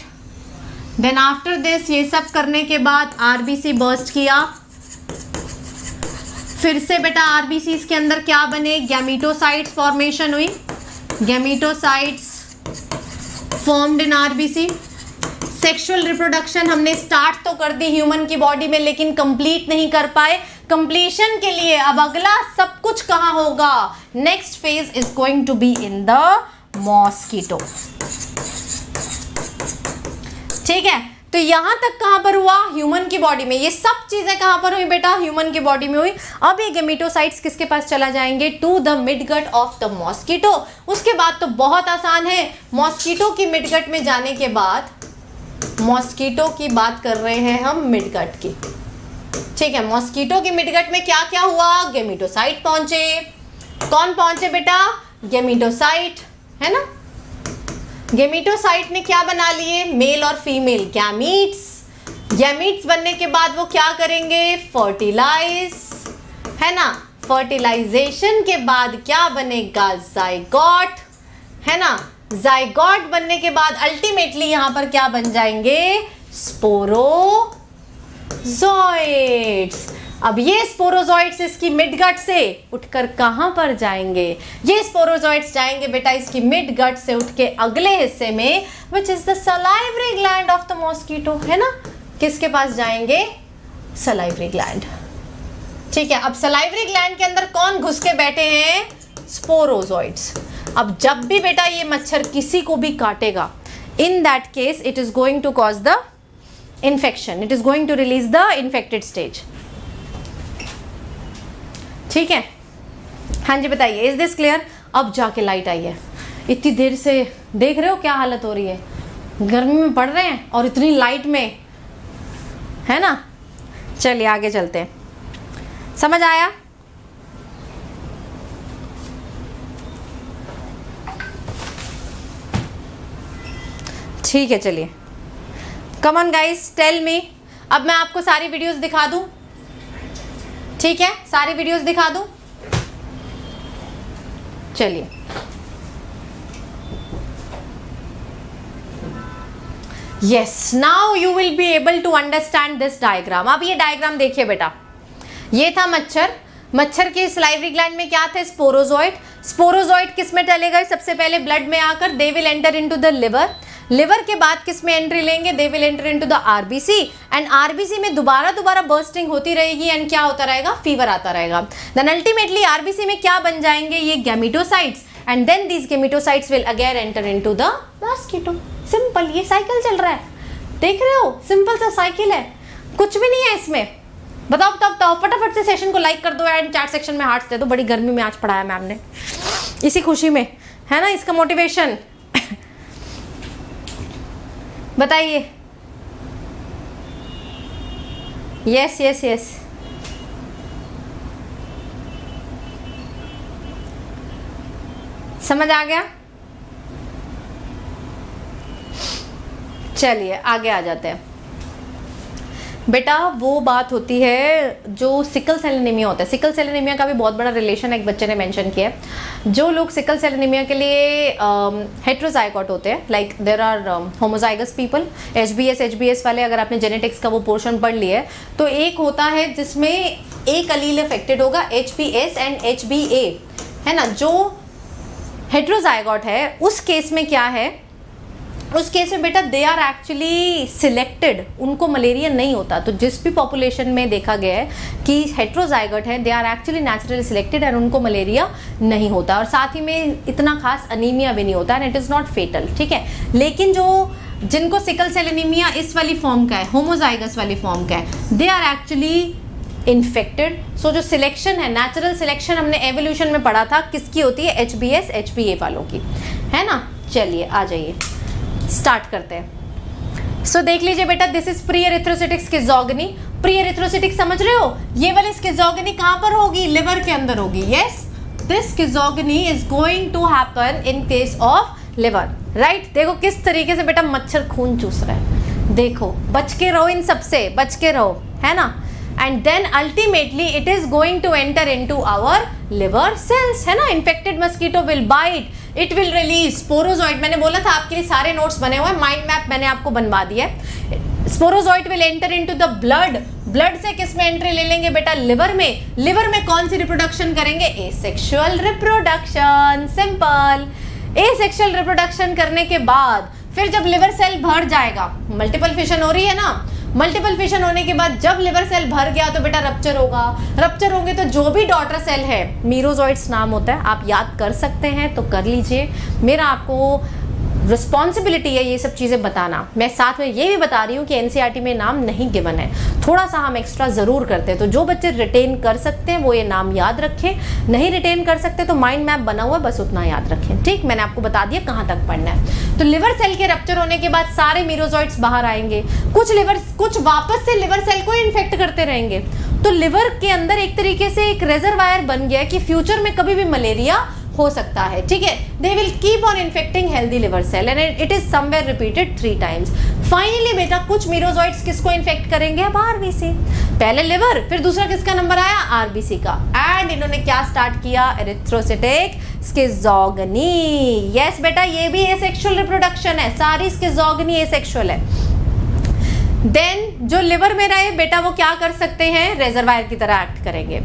देन आफ्टर दिस ये सब करने के बाद आरबीसी बर्स्ट किया। फिर से बेटा आरबीसी के अंदर क्या बने? गैमीटोसाइट्स फॉर्मेशन हुई। Gametocytes formed in RBC sexual reproduction हमने स्टार्ट तो कर दी ह्यूमन की बॉडी में, लेकिन कंप्लीट नहीं कर पाए। कंप्लीशन के लिए अब अगला सब कुछ कहाँ होगा? Next phase is going to be in the mosquito ठीक है? तो यहाँ तक कहाँ पर हुआ? ह्यूमन की बॉडी में। ये सब चीज़ें कहाँ पर हुई बेटा? ह्यूमन की बॉडी में हुई। अब ये गेमिटोसाइट्स किसके पास चला जाएँगे? To the midgut of the mosquito उसके बाद तो बहुत आसान है। मॉस्किटो की मिडगट में जाने के बाद मॉस्किटो की बात कर रहे हैं हम मिडगट की। ठीक है मॉस्किटो की मिडगट में क्या क्या हुआ? गेमिटोसाइट पहुँचे। कौन पहुँचे बेटा? गेमिटोसाइट है ना? गेमिटोसाइट ने क्या बना लिए? मेल और फीमेल गैमीट्स गैमीट्स बनने के बाद वो क्या करेंगे? फर्टिलाइज है ना? फर्टिलाइजेशन के बाद क्या बनेगा? जाइगॉट है ना? जाइगॉट बनने के बाद अल्टीमेटली यहाँ पर क्या बन जाएँगे? स्पोरोजॉइड्स अब ये स्पोरोजॉइड्स इसकी मिडगट से उठकर कहाँ पर जाएँगे? ये स्पोरोजॉइड्स जाएँगे बेटा इसकी मिडगट से उठ के अगले हिस्से में which is the salivary gland of the mosquito है ना? किसके पास जाएँगे? सलाइवरी ग्लैंड ठीक है, अब सलाइवरी ग्लैंड के अंदर कौन घुस के बैठे हैं? स्पोरोजॉइड्स अब जब भी बेटा ये मच्छर किसी को भी काटेगा in that case it is going to cause the infection it is going to release the infected stage ठीक है? हाँ जी, बताइए इज़ दिस क्लियर अब जाके लाइट आई है इतनी देर से देख रहे हो क्या हालत हो रही है? गर्मी में पड़ रहे हैं और इतनी लाइट में, है ना? चलिए, आगे चलते हैं। समझ आया? ठीक है, चलिए। Come on guys tell me अब मैं आपको सारी वीडियोस दिखा दूँ। ठीक है? सारी वीडियोस दिखा दूँ? चलिए। Yes now you will be able to understand this diagram अब ये डायग्राम देखिए बेटा। ये था मच्छर। मच्छर के स्लाइवरी ग्लैंड में क्या थे? स्पोरोजॉइड स्पोरोजॉइड किसमें टले गए? सबसे पहले ब्लड में आकर they will enter into the liver liver के बाद किसमें एंट्री लेंगे? They will enter into the RBC and RBC में दोबारा दोबारा बर्स्टिंग होती रहेगी एंड क्या होता रहेगा? फीवर आता रहेगा. देन अल्टीमेटली आरबीसी में क्या बन जाएँगे? ये gametocytes and then these gametocytes will again enter into the mosquito simple ये साइकिल चल रहा है. देख रहे हो? सिंपल सा साइकिल है. कुछ भी नहीं है इसमें. बताओ बताओ बताओ. फटाफट से सेशन को लाइक कर दो एंड चैट सेक्शन में हार्ट्स दे दो. बड़ी गर्मी में आज पढ़ाया मैम ने. इसी खुशी में. है ना? इसका मोटिवेशन बताइए। यस यस यस समझ आ गया? चलिए आगे आ जाते हैं। बेटा, वो बात होती है जो सिकल सेल एनीमिया होता है। सिकल सेल एनीमिया का भी बहुत बड़ा रिलेशन एक बच्चे ने मेंशन किया है। जो लोग सिकल सेल एनीमिया के लिए हेट्रोजाइकॉट होते हैं like there are homozygous people H B S H B S वाले अगर आपने जेनेटिक्स का वो पोर्शन पढ़ लिया है तो एक होता है जिसमें एक अलील अफेक्टेड होगा H B S and H B A है ना? जो हेट्रोजाइगॉट है, उस केस में क्या है? उस केस में बेटा दे आर एक्चुअली सिलेक्टेड उनको मलेरिया नहीं होता। तो जिस भी पॉपुलेशन में देखा गया है कि हेट्रोजाइगट है they are actually naturally selected and उनको मलेरिया नहीं होता। और साथ ही में इतना खास अनीमिया भी नहीं होता and it is not fatal ठीक है? लेकिन जो जिनको सिकल सेल एनीमिया इस वाली फॉर्म का है होमोजाइगस वाली फॉर्म का है they are actually infected so जो सिलेक्शन है नेचुरल सिलेक्शन हमने एवोल्यूशन में पढ़ा था, किसकी होती है? H B S H B A वालों की। है ना? चलिए, आ जाइए। स्टार्ट करते हैं। सो so, देख लीजिए बेटा this is pre erythrocytic schizogony pre erythrocytic समझ रहे हो? ये वाली स्किजोगनी कहाँ पर होगी? लिवर के अंदर होगी yes this schizogony is going to happen in case of liver right देखो किस तरीके से बेटा मच्छर खून चूस रहा है। देखो बच के रहो इन सबसे बच के रहो है ना? And then ultimately it is going to enter into our liver cells है ना? Infected mosquito will bite it will release sporozoite मैंने बोला था आपके लिए सारे नोट्स बने हुए हैं। माइंड मैप मैंने आपको बनवा दिया है। Sporozoite will enter into the blood blood से किसमें एंट्री ले लेंगे बेटा? लिवर में। लिवर में कौन सी रिप्रोडक्शन करेंगे? Asexual reproduction simple asexual reproduction करने के बाद फिर जब लिवर सेल भर जाएगा मल्टीपल फिशन हो रही है ना मल्टीपल फिशन होने के बाद जब लिवर सेल भर गया तो बेटा रप्चर होगा। रप्चर होंगे तो जो भी डॉटर सेल है मीरोजॉइड्स नाम होता है, आप याद कर सकते हैं तो कर लीजिए। मेरा आपको रिस्पॉन्सिबिलिटी है ये सब चीज़ें बताना। मैं साथ में ये भी बता रही हूँ कि एनसीईआरटी में नाम नहीं गिवन है। थोड़ा सा हम एक्स्ट्रा ज़रूर करते हैं। तो जो बच्चे रिटेन कर सकते हैं, वो ये नाम याद रखें। नहीं रिटेन कर सकते तो माइंड मैप बना हुआ बस उतना याद रखें। ठीक? मैंने आपको बता दिया कहाँ तक पढ़ना है। तो लिवर सेल के रप्चर होने के बाद सारे मीरोजॉइड्स बाहर आएँगे। कुछ लिवर कुछ वापस से लिवर सेल को इन्फेक्ट करते रहेंगे। तो लिवर के अंदर एक तरीके से एक रेजरवायर बन गया कि फ्यूचर में कभी भी मलेरिया हो सकता है। ठीक है? They will keep on infecting healthy liver cell and it is somewhere repeated three times finally बेटा, कुछ मीरोजॉइड्स किसको इन्फेक्ट करेंगे? अब आरबीसी पहले लिवर फिर दूसरा किसका नंबर आया? आरबीसी का। एंड इन्होंने क्या स्टार्ट किया? एरिथ्रोसिटिक स्किजोगनी यस बेटा, ये भी एसेक्सुअल रिप्रोडक्शन है। सारी स्किजोगनी एसेक्सुअल है। देन जो लिवर में रहे, बेटा, वो क्या कर सकते हैं? रेजरवायर की तरह एक्ट करेंगे।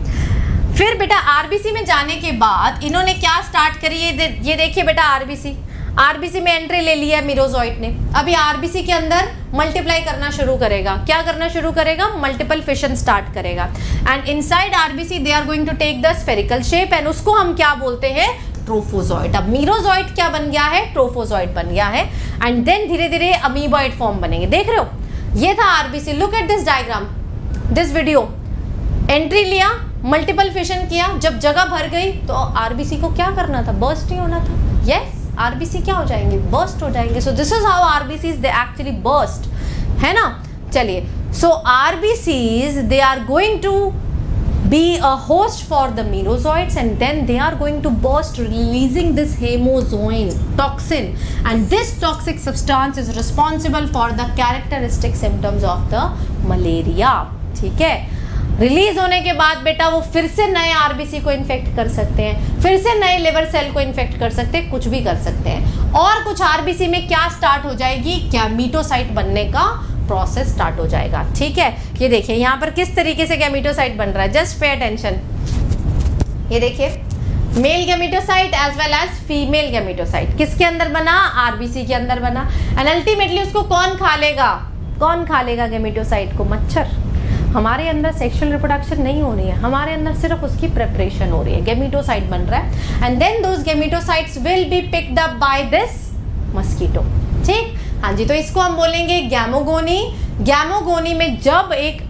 फिर बेटा आरबीसी में जाने के बाद इन्होंने क्या स्टार्ट करी? ये दे, ये देखिए बेटा आरबीसी। आरबीसी में एंट्री ले लिया मीरोजॉइट ने। अभी आरबीसी के अंदर मल्टीप्लाई करना शुरू करेगा। क्या करना शुरू करेगा? मल्टीपल फिशन स्टार्ट करेगा। And inside RBC they are going to take the spherical shape and उसको हम क्या बोलते हैं? ट्रोफोजॉइट अब मीरोजॉइट क्या बन गया है? ट्रोफोजॉइट बन गया है। एंड देन धीरे धीरे अमीबॉइड फॉर्म बनेंगे। देख रहे हो? ये था RBC. Look at this diagram this video entry लिया। मल्टीपल फिशन किया जब जगह भर गई तो आरबीसी को क्या करना था बर्स्ट ही होना था यस आरबीसी क्या हो जाएँगे बर्स्ट हो जाएँगे so this is how RBC they actually burst है ना चलिए so RBCs they are going to be a host for the merozoites and then they are going to burst releasing this hemozoin toxin and this toxic substance is responsible for the characteristic symptoms of the malaria ठीक है release होने के बाद बेटा वो फिर से नए आरबीसी को इन्फेक्ट कर सकते हैं, फिर से नए लिवर सेल को इन्फेक्ट कर सकते हैं, कुछ भी कर सकते हैं। और कुछ आरबीसी में क्या स्टार्ट हो जाएगी? क्या मीटोसाइट बनने का प्रोसेस स्टार्ट हो जाएगा? ठीक है? ये देखिए, यहाँ पर किस तरीके से गैमीटोसाइट बन रहा है? जस्ट पे अटेंशन ये देखिए male gametocyte as well as female gametocyte किसके अंदर बना? आरबीसी के अंदर बना। एंड अल्टीमेटली उसको कौन खा लेगा? कौन खा लेगा गैमीटोसाइट को? मच्छर। हमारे अंदर सेक्शुअल रिप्रोडक्शन नहीं हो रही है, हमारे अंदर सिर्फ़ उसकी प्रेपरेशन हो रही है गेमिटोसाइट बन रहा है। And then those gametocytes will be picked up by this mosquito ठीक? हाँ जी तो इसको हम बोलेंगे गैमोगोनी गैमोगोनी में जब एक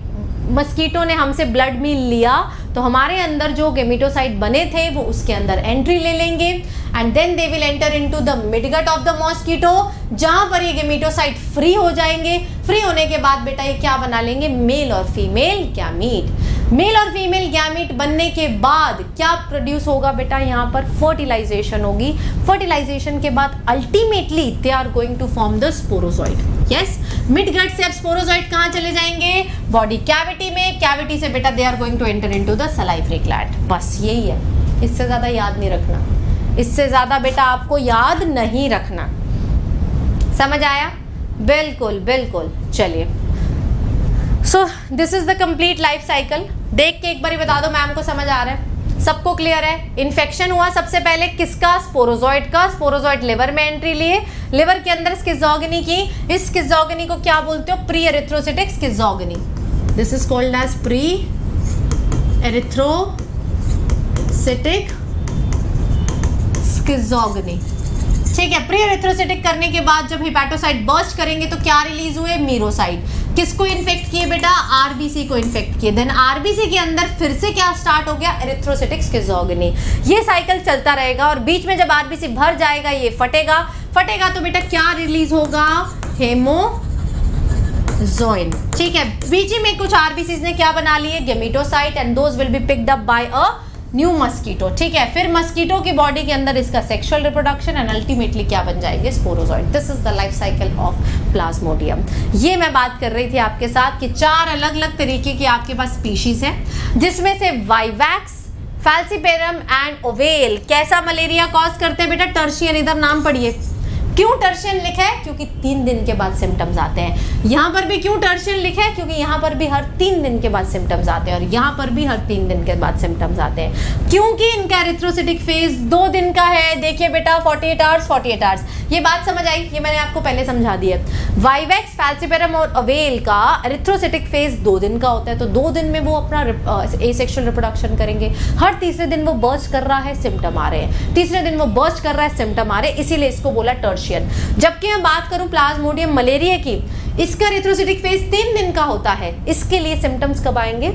मस्कीटो ने हमसे ब्लड मील लिया तो हमारे अंदर जो गेमिटोसाइट बने थे, वो उसके अंदर एंट्री ले लेंगे। And then they will enter into the midgut of the mosquito जहाँ पर ये गेमिटोसाइट फ्री हो जाएँगे। फ्री होने के बाद बेटा ये क्या बना लेंगे? मेल और फीमेल क्या मीट मेल और फीमेल गैमिट बनने के बाद क्या प्रोड्यूस होगा बेटा? यहाँ पर फर्टिलाइजेशन होगी। फर्टिलाइजेशन के बाद ultimately they are going to form the sporozoite yes midgut से अब स्पोरोजॉइड कहाँ चले जाएँगे? बॉडी कैविटी में। कैविटी से बेटा they are going to enter into the salivary gland बस यही है। इससे ज़्यादा याद नहीं रखना। इससे ज़्यादा बेटा आपको याद नहीं रखना। समझ आया? बिल्कुल बिल्कुल। चलिए। So this is the complete life cycle देख के एक बार बता दो मैम को समझ आ रहा है। सबको क्लियर है? इन्फेक्शन हुआ सबसे पहले किसका? स्पोरोजॉइड का। स्पोरोजॉइड लिवर में एंट्री लिए लिवर के अंदर स्किजोगनी की। इस स्किजोगनी को क्या बोलते हो? Pre erythrocytic schizogony this is called as pre erythrocytic schizogony ठीक है प्री एरिथ्रोसिटिक करने के बाद जब हिपैटोसाइट बर्स्ट करेंगे तो क्या रिलीज़ हुए? मीरोसाइट किसको इन्फेक्ट किए बेटा? आरबीसी को इन्फेक्ट किए। देन आरबीसी के अंदर फिर से क्या स्टार्ट हो गया? एरिथ्रोसिटिक स्किजोगनी ये साइकिल चलता रहेगा और बीच में जब आरबीसी भर जाएगा, ये फटेगा। फटेगा तो बेटा क्या रिलीज़ होगा? हेमो जोइन ठीक है, बीच में कुछ आरबीसी ने क्या बना लिए? Gametocyte and those will be picked up by a new mosquito, ठीक है? फिर मस्कीटो की बॉडी के अंदर इसका सेक्शुअल रिप्रोडक्शन एंड अल्टीमेटली क्या बन जाएँगे? Sporozoite this is the life cycle of Plasmodium ये मैं बात कर रही थी आपके साथ कि चार अलग अलग तरीके की आपके पास स्पीशीज हैं, जिसमें से वाइवैक्स फैल्सीपेरम एंड ओवेल कैसा मलेरिया कॉज करते हैं बेटा? टर्शियन इधर नाम पढ़िए। क्यों टर्शियन लिखा है? क्योंकि तीन दिन के बाद सिम्टम्स आते हैं। यहाँ पर भी क्यों टर्शियन लिखा है? क्योंकि यहाँ पर भी हर तीन दिन के बाद सिम्टम्स आते हैं और यहाँ पर भी हर तीन दिन के बाद सिम्टम्स आते हैं। क्योंकि इनका एरिथ्रोसिटिक फ़ेज़ दो दिन का है। देखिए बेटा 48 आवर्स 48 आवर्स ये बात समझ आई? ये मैंने आपको पहले समझा दी है। वाइवेक्स फैल्सिपेरम और अवेल का एरिथ्रोसिटिक फ़ेज़ दो दिन का होता है। तो दो दिन में वो अपना एसेक्सुअल रिप्रोडक्शन करेंगे। हर तीसरे दिन वो बर्स्ट कर रहा है सिम्टम आ रहे हैं। तीसरे दिन वो बर्स्ट कर रहा है सिम्टम आ रहे हैं। इसीलिए इसको बोला टर्श पर्शियन जबकि मैं बात करूँ प्लाज्मोडियम मलेरिया की, इसका रिथ्रोसिटिक फ़ेज़ तीन दिन का होता है। इसके लिए सिम्टम्स कब आएँगे?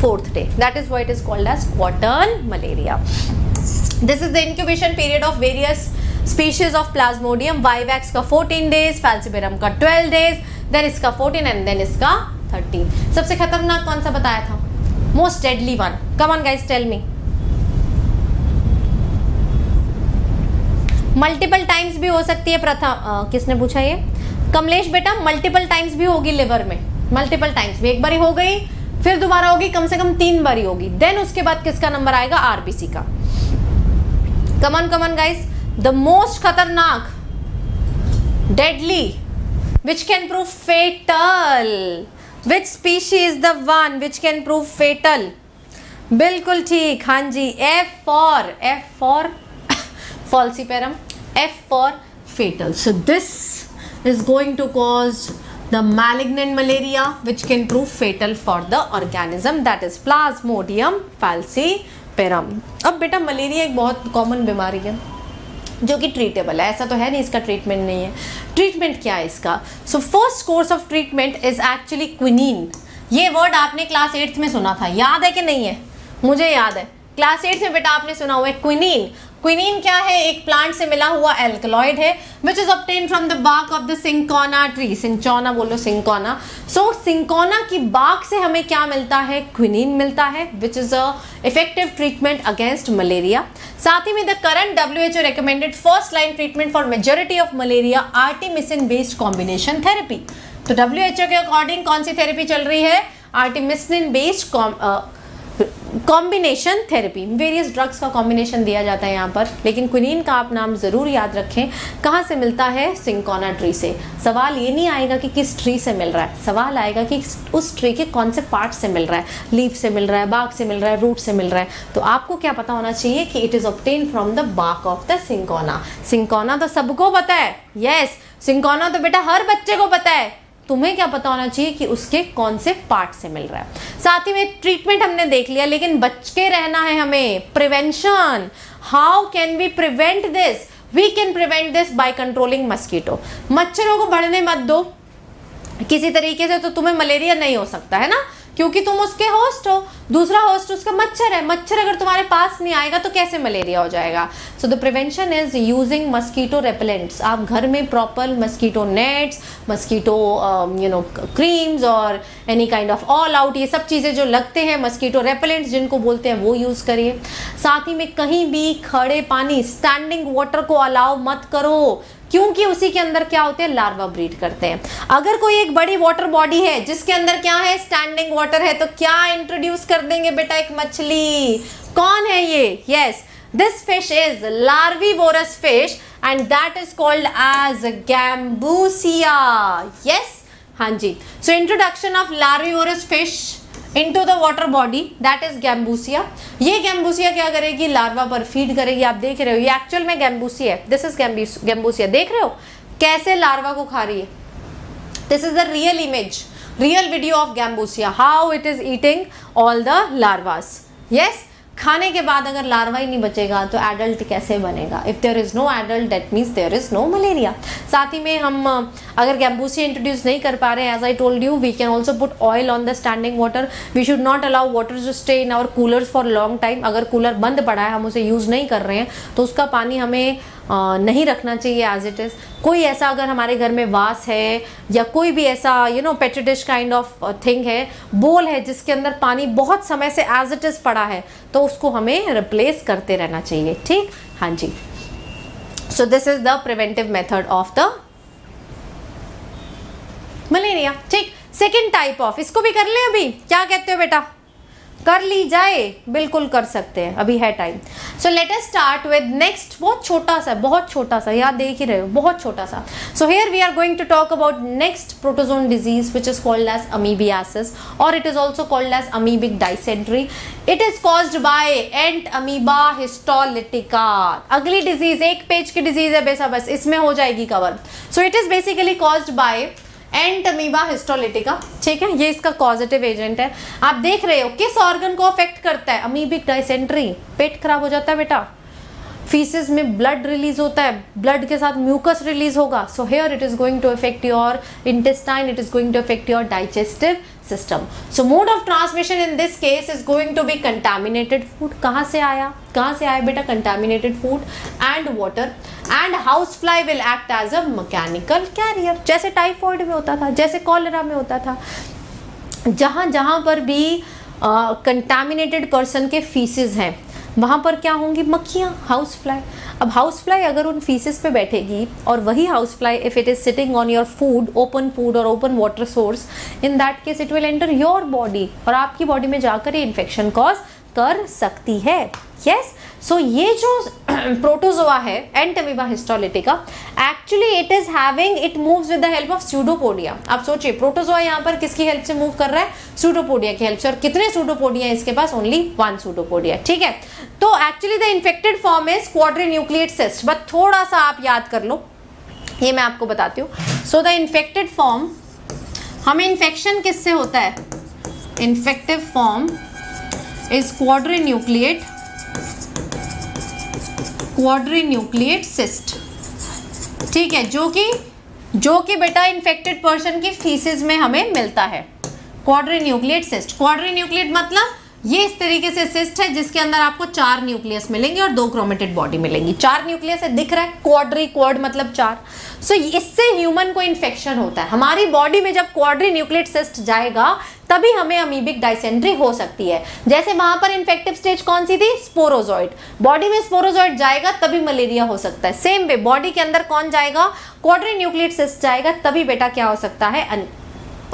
Fourth day that is why it is called as quartan malaria this is the incubation period of various species of Plasmodium vivax का 14 डेज़ फैल्सिपेरम का 12 डेज़ देन इसका 14 एंड देन इसका 13 सबसे खतरनाक कौन सा बताया था? Most deadly one come on guys tell me multiple times भी हो सकती है प्रथम किसने पूछा ये? कमलेश बेटा मल्टीपल टाइम्स भी होगी लिवर में। मल्टीपल टाइम्स भी एक बारी हो गई, फिर दोबारा होगी, कम से कम तीन बारी होगी। देन उसके बाद किसका नंबर आएगा? आरबीसी का। Come on come on guys the most खतरनाक deadly which can prove fatal which species is the one which can prove fatal बिल्कुल ठीक। हाँ जी F for F for falciparum F for fatal. So this is going to cause the malignant malaria, which can prove fatal for the organism. That is Plasmodium falciparum. अब बेटा malaria एक बहुत common बीमारी है, जो कि ट्रीटेबल है। ऐसा तो है नहीं, इसका ट्रीटमेंट नहीं है। ट्रीटमेंट क्या है इसका? So first course of treatment is actually quinine ये वर्ड आपने क्लास एट्थ में सुना था। याद है कि नहीं है? मुझे याद है। क्लास एट्थ में बेटा आपने सुना हुआ है क्विनीन क्विनीन क्या है एक प्लांट से मिला हुआ एल्कलॉइड है which is obtained from the bark of the cinchona tree cinchona बोलो सिंकोना सो सिंकोना की बाक से हमें क्या मिलता है क्विनीन मिलता है which is a effective treatment against malaria साथ ही में the current W H O recommended first line treatment for majority of malaria artemisinin based combination therapy तो डब्ल्यू एच ओ के अकॉर्डिंग कौन सी थेरेपी चल रही है? Artemisinin based combination therapy various drugs का कॉम्बिनेशन दिया जाता है यहाँ पर लेकिन क्विनीन का आप नाम ज़रूर याद रखें। कहाँ से मिलता है? सिंकोना ट्री से। सवाल ये नहीं आएगा कि किस ट्री से मिल रहा है। सवाल आएगा कि उस ट्री के कौन से पार्ट से मिल रहा है। लीफ से मिल रहा है बाग से मिल रहा है रूट से मिल रहा है। तो आपको क्या पता होना चाहिए कि it is obtained from the bark of the cinchona cinchona तो सबको पता है। यस yes, सिंकोना तो बेटा हर बच्चे को पता है। तुम्हें क्या पता होना चाहिए कि उसके कौन से पार्ट से मिल रहा है। साथ ही में ट्रीटमेंट हमने देख लिया, लेकिन बच के रहना है हमें। Prevention how can we prevent this we can prevent this by controlling mosquito मच्छरों को बढ़ने मत दो। किसी तरीके से तो तुम्हें मलेरिया नहीं हो सकता, है ना? क्योंकि तुम उसके होस्ट हो। दूसरा होस्ट उसका मच्छर है। मच्छर अगर तुम्हारे पास नहीं आएगा तो कैसे मलेरिया हो जाएगा? So the prevention is using mosquito repellents आप घर में proper mosquito nets mosquito you know creams और any kind of All Out ये सब चीज़ें जो लगते हैं मस्कीटो रेपेलेंट्स जिनको बोलते हैं, वो यूज़ करिए। साथ ही में कहीं भी खड़े पानी स्टैंडिंग वाटर को अलाउ मत करो। क्योंकि उसी के अंदर क्या होते हैं? लार्वा ब्रीड करते हैं। अगर कोई एक बड़ी वाटर बॉडी है, जिसके अंदर क्या है? स्टैंडिंग वाटर है तो क्या इंट्रोड्यूस कर देंगे बेटा एक मछली? कौन है ये? Yes this fish is larvivorous fish and that is called as Gambusia yes हाँ जी. So introduction of larvivorous fish into the water body that is Gambusia ये गैम्बूसिया क्या करेगी? लार्वा पर फ़ीड करेगी. आप देख रहे हो, ये एक्चुअल में गैम्बूसिया है. दिस इज़ गैम्बूसिया देख रहे हो? कैसे लार्वा को खा रही है? This is the real image real video of Gambusia how it is eating all the larvas yes खाने के बाद अगर लार्वा ही नहीं बचेगा तो एडल्ट कैसे बनेगा? If there is no adult that means there is no malaria साथ ही में हम अगर गैम्बूसी इंट्रोड्यूस नहीं कर पा रहे हैं as I told you we can also put oil on the standing water we should not allow water to stay in our coolers for long time अगर कूलर बंद पड़ा है, हम उसे यूज़ नहीं कर रहे हैं तो उसका पानी हमें नहीं रखना चाहिए एज इट इज़ कोई ऐसा अगर हमारे घर में वास है या कोई भी ऐसा you know petri dish kind of thing है, बोल है जिसके अंदर पानी बहुत समय से एज इट इज़ पड़ा है तो उसको हमें रिप्लेस करते रहना चाहिए, ठीक? हाँ जी. So this is the preventive method of the malaria ठीक? सेकेंड टाइप ऑफ़ इसको भी कर ले अभी. क्या कहते हो बेटा? कर ली जाए, बिल्कुल कर सकते हैं। अभी है time so let's start with next बहुत छोटा सा बहुत छोटा सा। याद देख ही रहे हो, बहुत छोटा सा। So here we are going to talk about next protozoan disease which is called as amoebiasis और it is also called as amoebic dysentery it is caused by Entamoeba histolytica अगली डिज़ीज़ एक पेज की disease है बेसा, बस इसमें हो जाएगी cover so it is basically caused by Entamoeba histolytica. ठीक है? ये इसका पॉजिटिव एजेंट है। आप देख रहे हो, किस ऑर्गन को अफेक्ट करता है? अमीबिक डाइसेंट्री पेट खराब हो जाता है बेटा। फीसिस में ब्लड रिलीज़ होता है। ब्लड के साथ म्यूकस रिलीज़ होगा। So here it is going to affect your intestine it is going to affect your digestive system so mode of transmission in this case is going to be contaminated food कहाँ से आया? कहाँ से आया बेटा? Contaminated food and water and house fly will act as a mechanical carrier जैसे typhoid में होता था जैसे कॉलरा में होता था। जहाँ जहाँ पर भी कंटामिनेटेड uh, पर्सन के फीसिस हैं। वहाँ पर क्या होंगी? मक्खियाँ हाउस फ्लाई अब हाउस फ्लाई अगर उन फीसिस पे बैठेगी और वही house fly if it is sitting on your food open food और open water source in that case it will enter your body और आपकी बॉडी में जाकर ये इन्फेक्शन कॉज कर सकती है। यस सो ये जो प्रोटोजोआ है Entamoeba histolytica actually it is having it moves with the help of pseudopodia आप सोचिए प्रोटोजोआ यहाँ पर किसकी हेल्प से मूव कर रहा है? सूडोपोडिया की हेल्प से। और कितने सूडोपोडिया इसके पास? ओनली वन सूडोपोडिया ठीक है? तो actually the infected form is quadrinucleate cyst but थोड़ा सा आप याद कर लो। ये मैं आपको बताती हूँ। सो द इन्फेक्टेड फॉर्म हमें इन्फेक्शन किससे होता है? Infective form is quadrinucleate cyst. Cyst ठीक है, जो कि जो कि बेटा इन्फेक्टेड पर्सन की फीसिस में हमें मिलता है। क्वाड्रीन्यूक्लिएट सिस्ट क्वाड्रीन्यूक्लिएट मतलब ये इस तरीके से सिस्ट है जिसके अंदर आपको चार न्यूक्लियस मिलेंगे और दो क्रोमेटेड बॉडी मिलेंगी। चार न्यूक्लियस है दिख रहा है क्वाड्री क्वाड मतलब चार। सो so, इससे ह्यूमन को इन्फेक्शन होता है। हमारी बॉडी में जब क्वाड्री न्यूक्लियट सिस्ट जाएगा तभी हमें अमीबिक डाइसेंट्री हो सकती है। जैसे वहाँ पर इन्फेक्टिव स्टेज कौन सी थी? स्पोरोजॉइड बॉडी में स्पोरोजॉइड जाएगा तभी मलेरिया हो सकता है। सेम वे बॉडी के अंदर कौन जाएगा? क्वाड्री न्यूक्लियट सिस्ट जाएगा तभी बेटा क्या हो सकता है?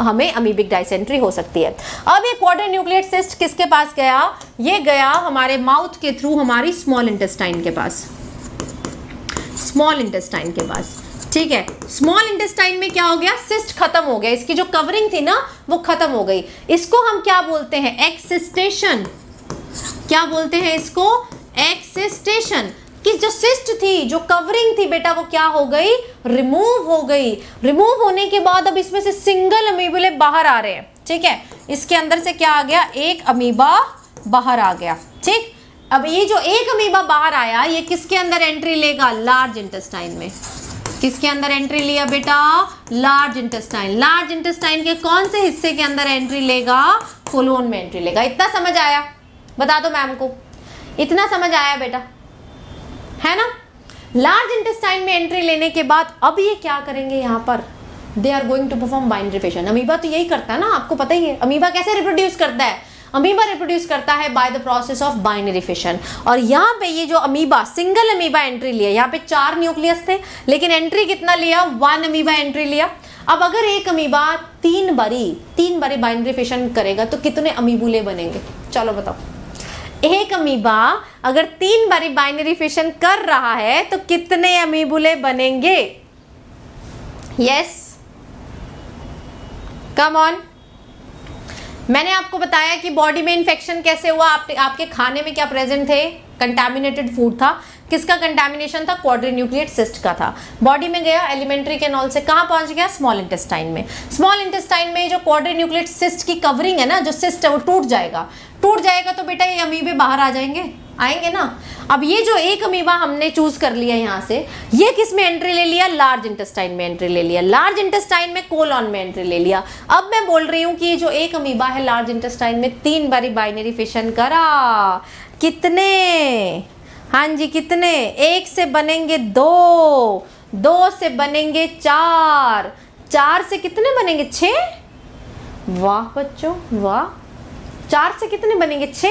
हमें अमीबिक डाइसेंट्री हो सकती है। अब ये क्वार्टर न्यूक्लियर सिस्ट किसके पास गया? ये गया हमारे माउथ के थ्रू हमारी स्मॉल इंटेस्टाइन के पास। स्मॉल इंटेस्टाइन के पास। ठीक है? स्मॉल इंटेस्टाइन में क्या हो गया? सिस्ट खत्म हो गया। इसकी जो कवरिंग थी ना, वो खत्म हो गई। इसको हम क्या बोलते हैं? एक्सिस्टेशन क्या बोलते हैं इसको? एक्सिस्टेशन कि जो सिस्ट थी, जो कवरिंग थी बेटा, वो क्या हो गई? रिमूव हो गई। रिमूव होने के बाद अब इसमें से सिंगल अमीबुले बाहर आ रहे हैं। ठीक है? इसके अंदर से क्या आ गया? एक अमीबा बाहर आ गया। ठीक? अब ये जो एक अमीबा बाहर आया, ये किसके अंदर एंट्री लेगा? लार्ज इंटेस्टाइन में। किसके अंदर एंट्री लिया बेटा? लार्ज इंटेस्टाइन लार्ज इंटेस्टाइन के कौन से हिस्से के अंदर एंट्री लेगा? कोलोन में एंट्री लेगा। इतना समझ आया? बता दो मैम को। इतना समझ आया बेटा? है ना? लार्ज इंटेस्टाइन में एंट्री लेने के बाद अब ये क्या करेंगे यहाँ पर? They are going to perform binary fission amoeba तो यही करता है ना, आपको पता ही है। अमीबा कैसे रिप्रोड्यूस करता है? अमीबा रिप्रोड्यूस करता है by the process of binary fission और यहाँ पे ये जो अमीबा सिंगल अमीबा एंट्री लिया, यहाँ पे चार न्यूक्लियस थे, लेकिन एंट्री कितना लिया? वन अमीबा एंट्री लिया। अब अगर एक अमीबा तीन बारी तीन बारी बाइनरी फिशन करेगा तो कितने अमीबुले बनेंगे? चलो बताओ। एक अमीबा अगर तीन बारी बाइनरी फिशन कर रहा है तो कितने अमीबुले बनेंगे? यस कम ऑन मैंने आपको बताया कि बॉडी में इन्फेक्शन कैसे हुआ आप, आपके खाने में क्या प्रेजेंट थे? कंटामिनेटेड फ़ूड था। किसका कंटामिनेशन था? क्वाड्रीन्यूक्लिएट सिस्ट का था। बॉडी में गया एलिमेंट्री कैनॉल से कहाँ पहुँच गया? स्मॉल इंटेस्टाइन में। स्मॉल इंटेस्टाइन में जो क्वाड्रीन्यूक्लिएट सिस्ट की कवरिंग है ना जो सिस्ट है वो टूट जाएगा। टूट जाएगा तो बेटा ये अमीबे बाहर आ जाएँगे। आएँगे ना? अब ये जो एक अमीबा हमने चूज़ कर लिया यहाँ से, ये किसमें एंट्री ले लिया? लार्ज इंटेस्टाइन में एंट्री ले लिया। लार्ज इंटेस्टाइन में कोलॉन में एंट्री ले लिया। अब मैं बोल रही हूँ कि ये जो एक अमीबा है लार्ज इंटेस्टाइन में तीन बारी बाइनरी फिशन करा। कितने? हाँ जी, कितने? एक से बनेंगे दो। दो से बनेंगे चार। चार से कितने बनेंगे? छ? वाह बच्चों, वाह। चार से कितने बनेंगे? छ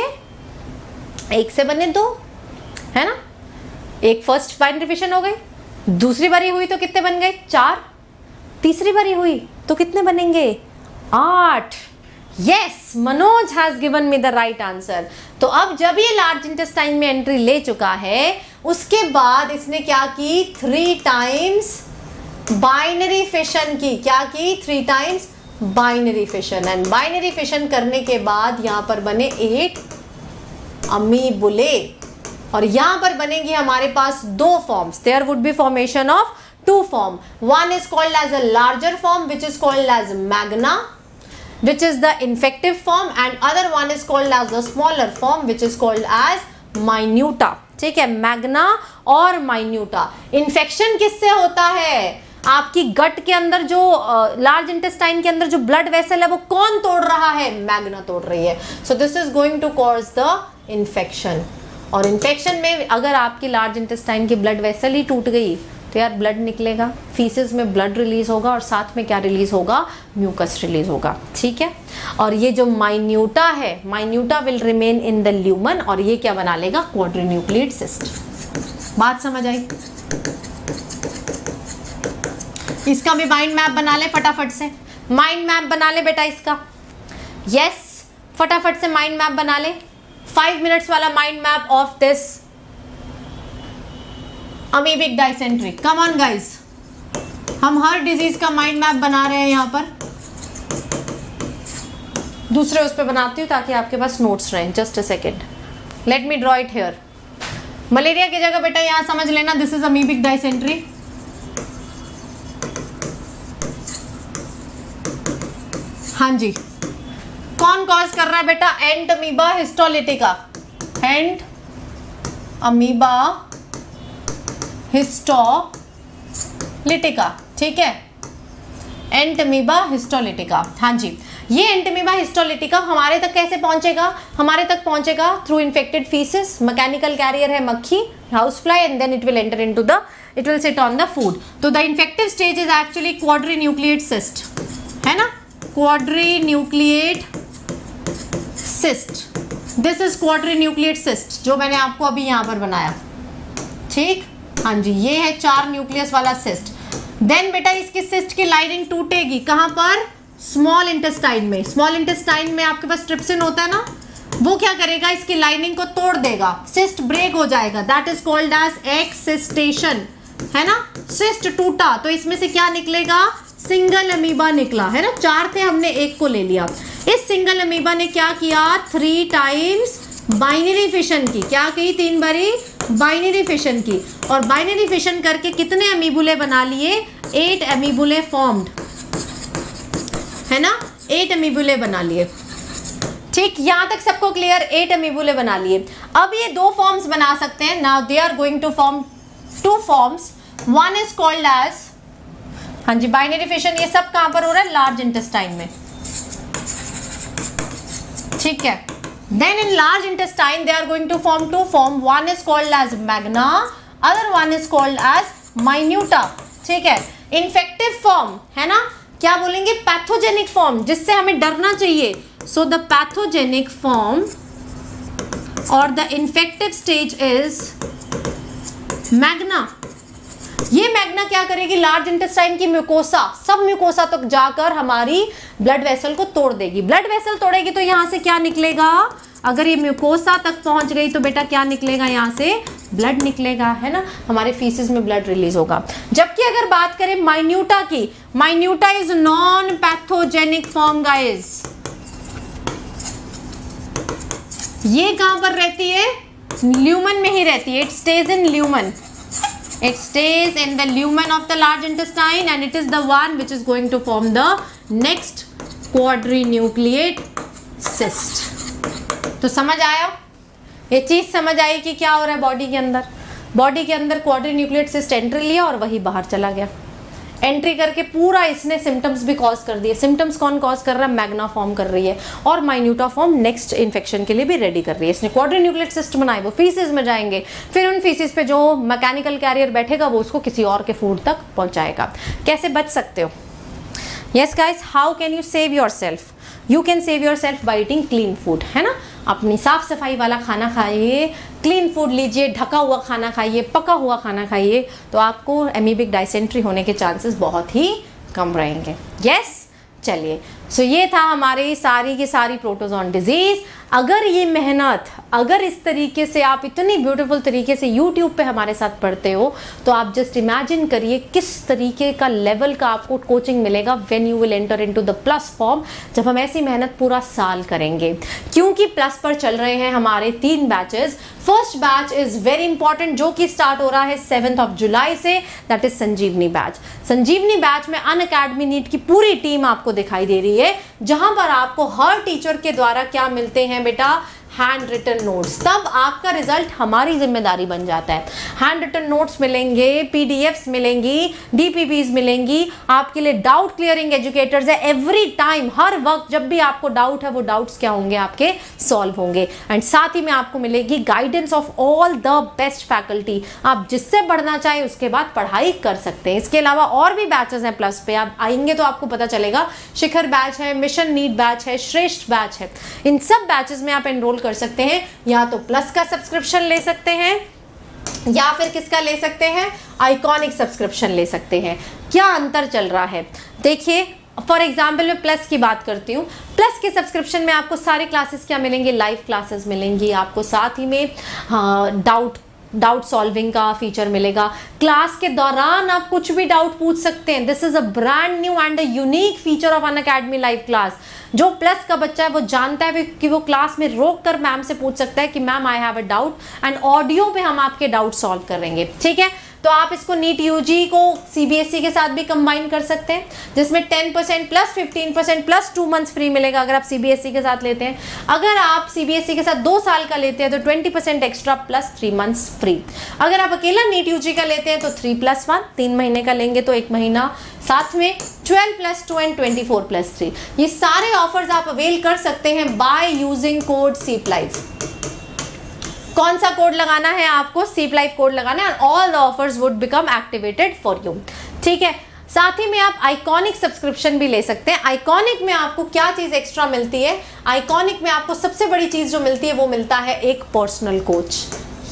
एक से बने दो, है ना? एक फ़र्स्ट फाइन रिविजन हो गई, दूसरी बारी हुई तो कितने बन गए? चार। तीसरी बारी हुई तो कितने बनेंगे? आठ। Yes Manoj has given me the right answer तो अब जब ये लार्ज इंटेस्टाइन में एंट्री ले चुका है, उसके बाद इसने क्या की? थ्री टाइम्स बाइनरी फिशन की। क्या की? Three times binary fission and binary fission करने के बाद यहाँ पर बने एट अमी बुले और यहाँ पर बनेंगी हमारे पास दो forms there would be formation of two form one is called as a larger form which is called as magna which is the infective form. And other one is called as the smaller form, which is called as minuta. ठीक है? Magna और माइन्यूटा infection किससे होता है? आपकी गट के अंदर जो लार्ज uh, इंटेस्टाइन के अंदर जो ब्लड वेसल है वो कौन तोड़ रहा है? मैग्ना तोड़ रही है। So this is going to cause the infection और इन्फेक्शन में अगर आपकी लार्ज इंटेस्टाइन की ब्लड वेसल ही टूट गई तो यार ब्लड निकलेगा फीसेस में ब्लड रिलीज़ होगा और साथ में क्या रिलीज़ होगा? म्यूकस रिलीज़ होगा। ठीक है? और ये जो माइन्यूटा है minuta will remain in the lumen और ये क्या बना लेगा? क्वाड्रीन्यूक्लियड सिस्ट बात समझ आई? इसका भी माइंड मैप बना ले फटाफट से। माइंड मैप बना ले बेटा इसका। यस yes, फटाफट से माइंड मैप बना ले। फाइव मिनट्स वाला mind map of this amoebic dysentery come on guys हम हर डिज़ीज़ का माइंड मैप बना रहे हैं यहाँ पर। दूसरे उस पर बनाती हूँ ताकि आपके पास नोट्स रहें। Just a second let me draw it here malaria की जगह बेटा यहाँ समझ लेना दिस इज़ अमीबिक डाइसेंट्री हाँ जी। कौन कॉज कर रहा है बेटा? And amoeba histolytica and amoeba histolytica ठीक है? एंटमीबा हिस्टोलिटिका हाँ जी। ये एंटमीबा हिस्टोलिटिका हमारे तक कैसे पहुंचेगा? हमारे तक पहुंचेगा through infected faeces mechanical carrier है मक्खी house fly and then it will enter into the it will sit on the food तो the infective stage is actually quadrinucleate cyst है ना? Quadrinucleate cyst this is quadrinucleate cyst जो मैंने आपको अभी यहाँ पर बनाया। ठीक? हाँ जी, ये है चार न्यूक्लियस वाला सिस्ट देन बेटा इसकी सिस्ट की लाइनिंग टूटेगी कहाँ पर? स्मॉल इंटेस्टाइन में। स्मॉल इंटेस्टाइन में आपके पास ट्रिप्सिन होता है ना? वो क्या करेगा? इसकी लाइनिंग को तोड़ देगा। सिस्ट ब्रेक हो जाएगा। That is called as excystation है ना? सिस्ट टूटा तो इसमें से क्या निकलेगा? सिंगल अमीबा निकला, है ना? चार थे, हमने एक को ले लिया। इस सिंगल अमीबा ने क्या किया? थ्री टाइम्स बाइनरी फिशन की। क्या की? तीन बारी बाइनरी फिशन की। और बाइनरी फिशन करके कितने अमीबुले बना लिए? एट अमीबुले फॉर्म्ड है ना? एट अमीबुले बना लिए। ठीक, यहाँ तक सबको क्लियर एट अमीबुले बना लिए। अब ये दो फॉर्म्स बना सकते हैं। Now they are going to form two forms one is called as हाँ जी बाइनरी फिशन ये सब कहाँ पर हो रहा है? लार्ज इंटेस्टाइन में। ठीक है। Then in large intestine they are going to form two form one is called as magna other one is called as minuta ठीक है। इन्फेक्टिव फॉर्म है ना? क्या बोलेंगे? पैथोजेनिक फॉर्म जिससे हमें डरना चाहिए। सो द पैथोजेनिक फॉर्म और the infective stage is magna ये मैग्ना क्या करेगी? लार्ज इंटेस्टाइन की म्यूकोसा सब म्यूकोसा तक तो जाकर हमारी ब्लड वेसल को तोड़ देगी। ब्लड वेसल तोड़ेगी तो यहाँ से क्या निकलेगा? अगर ये म्यूकोसा तक पहुँच गई तो बेटा क्या निकलेगा यहाँ से? ब्लड निकलेगा, है ना? हमारे फीसिस में ब्लड रिलीज़ होगा। जबकि अगर बात करें माइन्यूटा की minuta is non pathogenic form guys ये कहाँ पर रहती है? ल्यूमन में ही रहती है। It stays in lumen it stays in the lumen of the large intestine and it is the one which is going to form the next quadrinucleate cyst तो समझ आया ये चीज़ समझ आई कि क्या हो रहा है बॉडी के अंदर बॉडी के अंदर quadrinucleate सिस्ट एंट्री लिया और वही बाहर चला गया एंट्री करके पूरा इसने सिम्टम्स भी कॉज कर दिए। सिम्टम्स कौन कॉज कर रहा है? मैग्ना फॉर्म कर रही है। और माइन्यूटा फॉर्म नेक्स्ट इन्फेक्शन के लिए भी रेडी कर रही है। इसने क्वाड्रीन्यूक्लिएट सिस्ट बनाए वो फीसिस में जाएँगे। फिर उन फीसिस पे जो मैकेनिकल कैरियर बैठेगा, वो उसको किसी और के फ़ूड तक पहुंचाएगा। कैसे बच सकते हो? Yes guys how can you save yourself you can save yourself by eating clean food है ना? अपनी साफ़ सफ़ाई वाला खाना खाइए। क्लीन फ़ूड लीजिए, ढका हुआ खाना खाइए, पका हुआ खाना खाइए तो आपको एमीबिक डाइसेंट्री होने के चांसेस बहुत ही कम रहेंगे। Yes yes? चलिए। सो so, ये था हमारी सारी की सारी प्रोटोजोन डिज़ीज़ अगर ये मेहनत, अगर इस तरीके से आप इतनी ब्यूटीफुल तरीके से यूट्यूब पे हमारे साथ पढ़ते हो तो आप जस्ट इमेजिन करिए किस तरीके का लेवल का आपको कोचिंग मिलेगा when you will enter into the plus form जब हम ऐसी मेहनत पूरा साल करेंगे। क्योंकि प्लस पर चल रहे हैं हमारे तीन batches first batch is very important जो कि स्टार्ट हो रहा है सेवेंथ ऑफ़ जुलाई से that is Sanjeevani batch Sanjeevani batch में अन अकेडमी नीट की पूरी टीम आपको दिखाई दे रही है, जहाँ पर आपको हर टीचर के द्वारा क्या मिलते हैं बेटा। हैंड रिटन नोट्स तब आपका रिज़ल्ट हमारी ज़िम्मेदारी बन जाता है। हैंड रिटन नोट्स मिलेंगे पीडीएफ्स मिलेंगी डीपीपीज मिलेंगी। आपके लिए डाउट क्लियरिंग एजुकेटर्स है एवरी टाइम हर वक्त जब भी आपको डाउट है, वो डाउट्स क्या होंगे? आपके सॉल्व होंगे। एंड साथ ही में आपको मिलेगी guidance of all the best faculty आप जिससे पढ़ना चाहें, उसके बाद पढ़ाई कर सकते हैं। इसके अलावा और भी बैचेस हैं प्लस पे। आप आएँगे तो आपको पता चलेगा, शिखर बैच है मिशन नीट बैच है, श्रेष्ठ बैच है। इन सब बैचेस में आप एनरोल कर सकते हैं, या तो प्लस का सब्सक्रिप्शन ले सकते हैं, या फिर किसका ले सकते हैं? आइकॉनिक सब्सक्रिप्शन ले सकते हैं। क्या अंतर चल रहा है? देखिए फॉर एग्ज़ाम्पल मैं प्लस की बात करती हूँ। प्लस के सब्सक्रिप्शन में आपको सारे क्लासेस क्या मिलेंगे? लाइव क्लासेस मिलेंगी आपको साथ ही में। डाउट डाउट सॉल्विंग का फीचर मिलेगा। क्लास के दौरान आप कुछ भी डाउट पूछ सकते हैं। This is a brand new and a unique feature of Unacademy live class जो प्लस का बच्चा है, वो जानता है कि वो क्लास में रोक कर मैम से पूछ सकता है कि ma'am I have a doubt and audio पे हम आपके डाउट सॉल्व करेंगे। ठीक है? तो आप इसको नीट यूजी को सीबीएसई e के साथ भी कंबाइन कर सकते हैं, जिसमें 10 percent plus 15 percent plus two months free मिलेगा अगर आप सीबीएसई e के साथ लेते हैं। अगर आप सीबीएसई e के साथ दो साल का लेते हैं तो 20 percent extra plus three months free अगर आप अकेला नीट यूजी का लेते हैं तो थ्री प्लस वन तीन महीने का लेंगे तो एक महीना। साथ में 12 plus two and 24 plus three ये सारे ऑफर्स आप अवेल कर सकते हैं बाय यूजिंग कोड सी कौन सा कोड लगाना है आपको? सीप लाइफ कोड लगाना है all the offers would become activated for you ठीक है? साथ ही में आप आइकॉनिक सब्सक्रिप्शन भी ले सकते हैं। आइकॉनिक में आपको क्या चीज़ एक्स्ट्रा मिलती है? आइकॉनिक में आपको सबसे बड़ी चीज़ जो मिलती है वो मिलता है एक पर्सनल कोच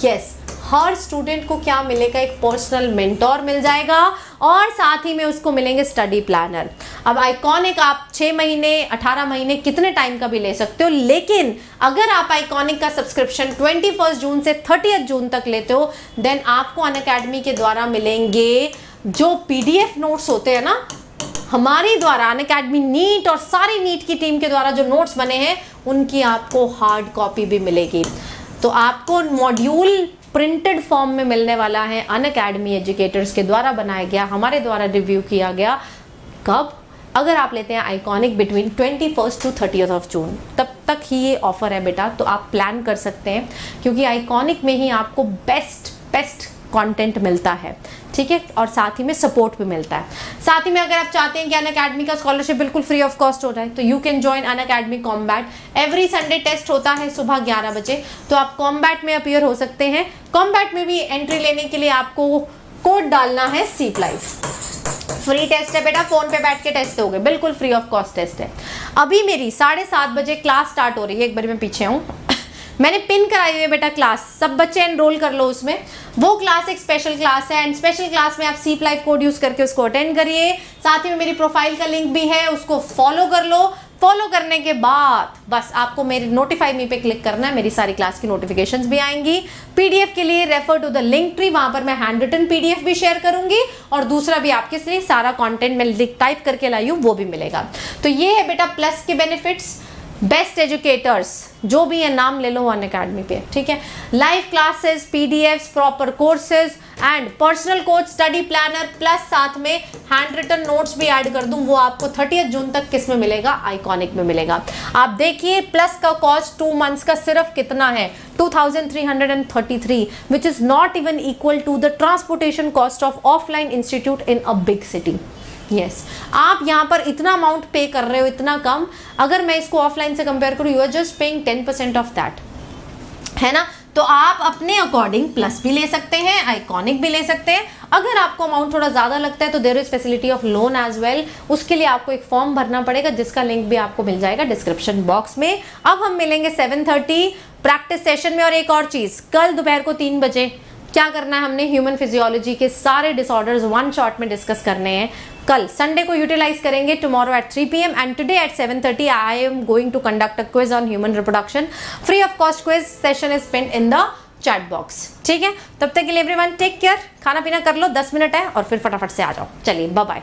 यस हर स्टूडेंट को क्या मिलेगा? एक पर्सनल मेंटोर मिल जाएगा और साथ ही में उसको मिलेंगे स्टडी प्लानर अब आइकॉनिक आप छः महीने, अठारह महीने कितने टाइम का भी ले सकते हो, लेकिन अगर आप आइकॉनिक का सब्सक्रिप्शन ट्वेंटी जून से थर्टी जून तक लेते हो देन आपको अन के द्वारा मिलेंगे जो पीडीएफ नोट्स होते हैं ना, हमारी द्वारा अन अकेडमी नीट और सारी नीट की टीम के द्वारा जो नोट्स बने हैं, उनकी आपको हार्ड कॉपी भी मिलेगी. तो आपको मॉड्यूल प्रिंटेड फॉर्म में मिलने वाला है अन अकेडमी एजुकेटर्स के द्वारा बनाया गया, हमारे द्वारा रिव्यू किया गया। कब? अगर आप लेते हैं iconic between twenty first to thirty of June तब तक ही ये ऑफ़र है बेटा तो आप प्लान कर सकते हैं, क्योंकि आइकॉनिक में ही आपको बेस्ट बेस्ट कंटेंट मिलता है, ठीक है? और साथ ही में सपोर्ट भी मिलता है। साथ ही में अगर आप चाहते हैं कि अन अकेडमी का स्कॉलरशिप बिल्कुल फ्री ऑफ़ कॉस्ट हो जाए तो you can join Unacademy combat every Sunday test होता है सुबह 11 बजे तो आप कॉम्बैट में अपियर हो सकते हैं। कॉम्बैट में भी एंट्री लेने के लिए आपको कोड डालना है सी फ्री टेस्ट है बेटा फ़ोन पे बैठ के टेस्ट होगे बिल्कुल फ्री ऑफ़ कॉस्ट टेस्ट है। अभी मेरी साढ़े सात बजे क्लास स्टार्ट हो रही है, एक बार मैं पीछे हूँ। मैंने पिन कराई हुई है बेटा क्लास। सब बच्चे एनरोल कर लो उसमें। वो क्लास एक स्पेशल क्लास है एंड स्पेशल क्लास में आप सी लाइव कोड यूज़ करके उसको अटेंड करिए। साथ ही में मेरी प्रोफ़ाइल का लिंक भी है, उसको फॉलो कर लो। फॉलो करने के बाद बस आपको मेरी नोटिफाई मी पे क्लिक करना है। मेरी सारी क्लास की नोटिफिकेशंस भी आएँगी। पीडीएफ के लिए refer to the link tree वहाँ पर मैं हैंड रिटन पीडीएफ भी शेयर करूँगी और दूसरा भी आपके लिए सारा कंटेंट मैं टाइप करके लाई हूँ, वो भी मिलेगा। तो ये है बेटा प्लस के बेनिफिट्स बेस्ट एजुकेटर्स जो भी है, नाम ले लो वन अकेडमी पे, ठीक है? Live classes PDFs proper courses and personal coach study planner plus साथ में हैंड रिटन नोट्स भी ऐड कर दूँ, वो आपको थर्टी जून तक किसमें मिलेगा? आइकॉनिक में मिलेगा। आप देखिए प्लस का कॉस्ट टू मंथ्स का सिर्फ़ कितना है? 2333 which is not even equal to the transportation cost of offline institute in a big city yes yes. आप यहाँ पर इतना अमाउंट पे कर रहे हो, इतना कम, अगर मैं इसको ऑफलाइन से कंपेयर करूँ you are just paying ten percent of that है ना? तो आप अपने अकॉर्डिंग प्लस भी ले सकते हैं आइकॉनिक भी ले सकते हैं। अगर आपको अमाउंट थोड़ा ज़्यादा लगता है तो there is facility of loan as well उसके लिए आपको एक फॉर्म भरना पड़ेगा, जिसका लिंक भी आपको मिल जाएगा डिस्क्रिप्शन बॉक्स में। अब हम मिलेंगे 7:30 प्रैक्टिस सेशन में। और एक और चीज़, कल दोपहर को तीन बजे क्या करना है हमने? ह्यूमन फिजियोलॉजी के सारे डिसऑर्डर्स वन शॉट में डिस्कस करने हैं। कल संडे को यूटिलाइज करेंगे tomorrow at three p m and today at 7:30 I am going to conduct a quiz on human reproduction. Free of cost quiz session is spend in the chat box ठीक है? तब तक के लिए everyone take care खाना पीना कर लो 10 minute है और फिर फटाफट से आ जाओ। चलिए बाय बाय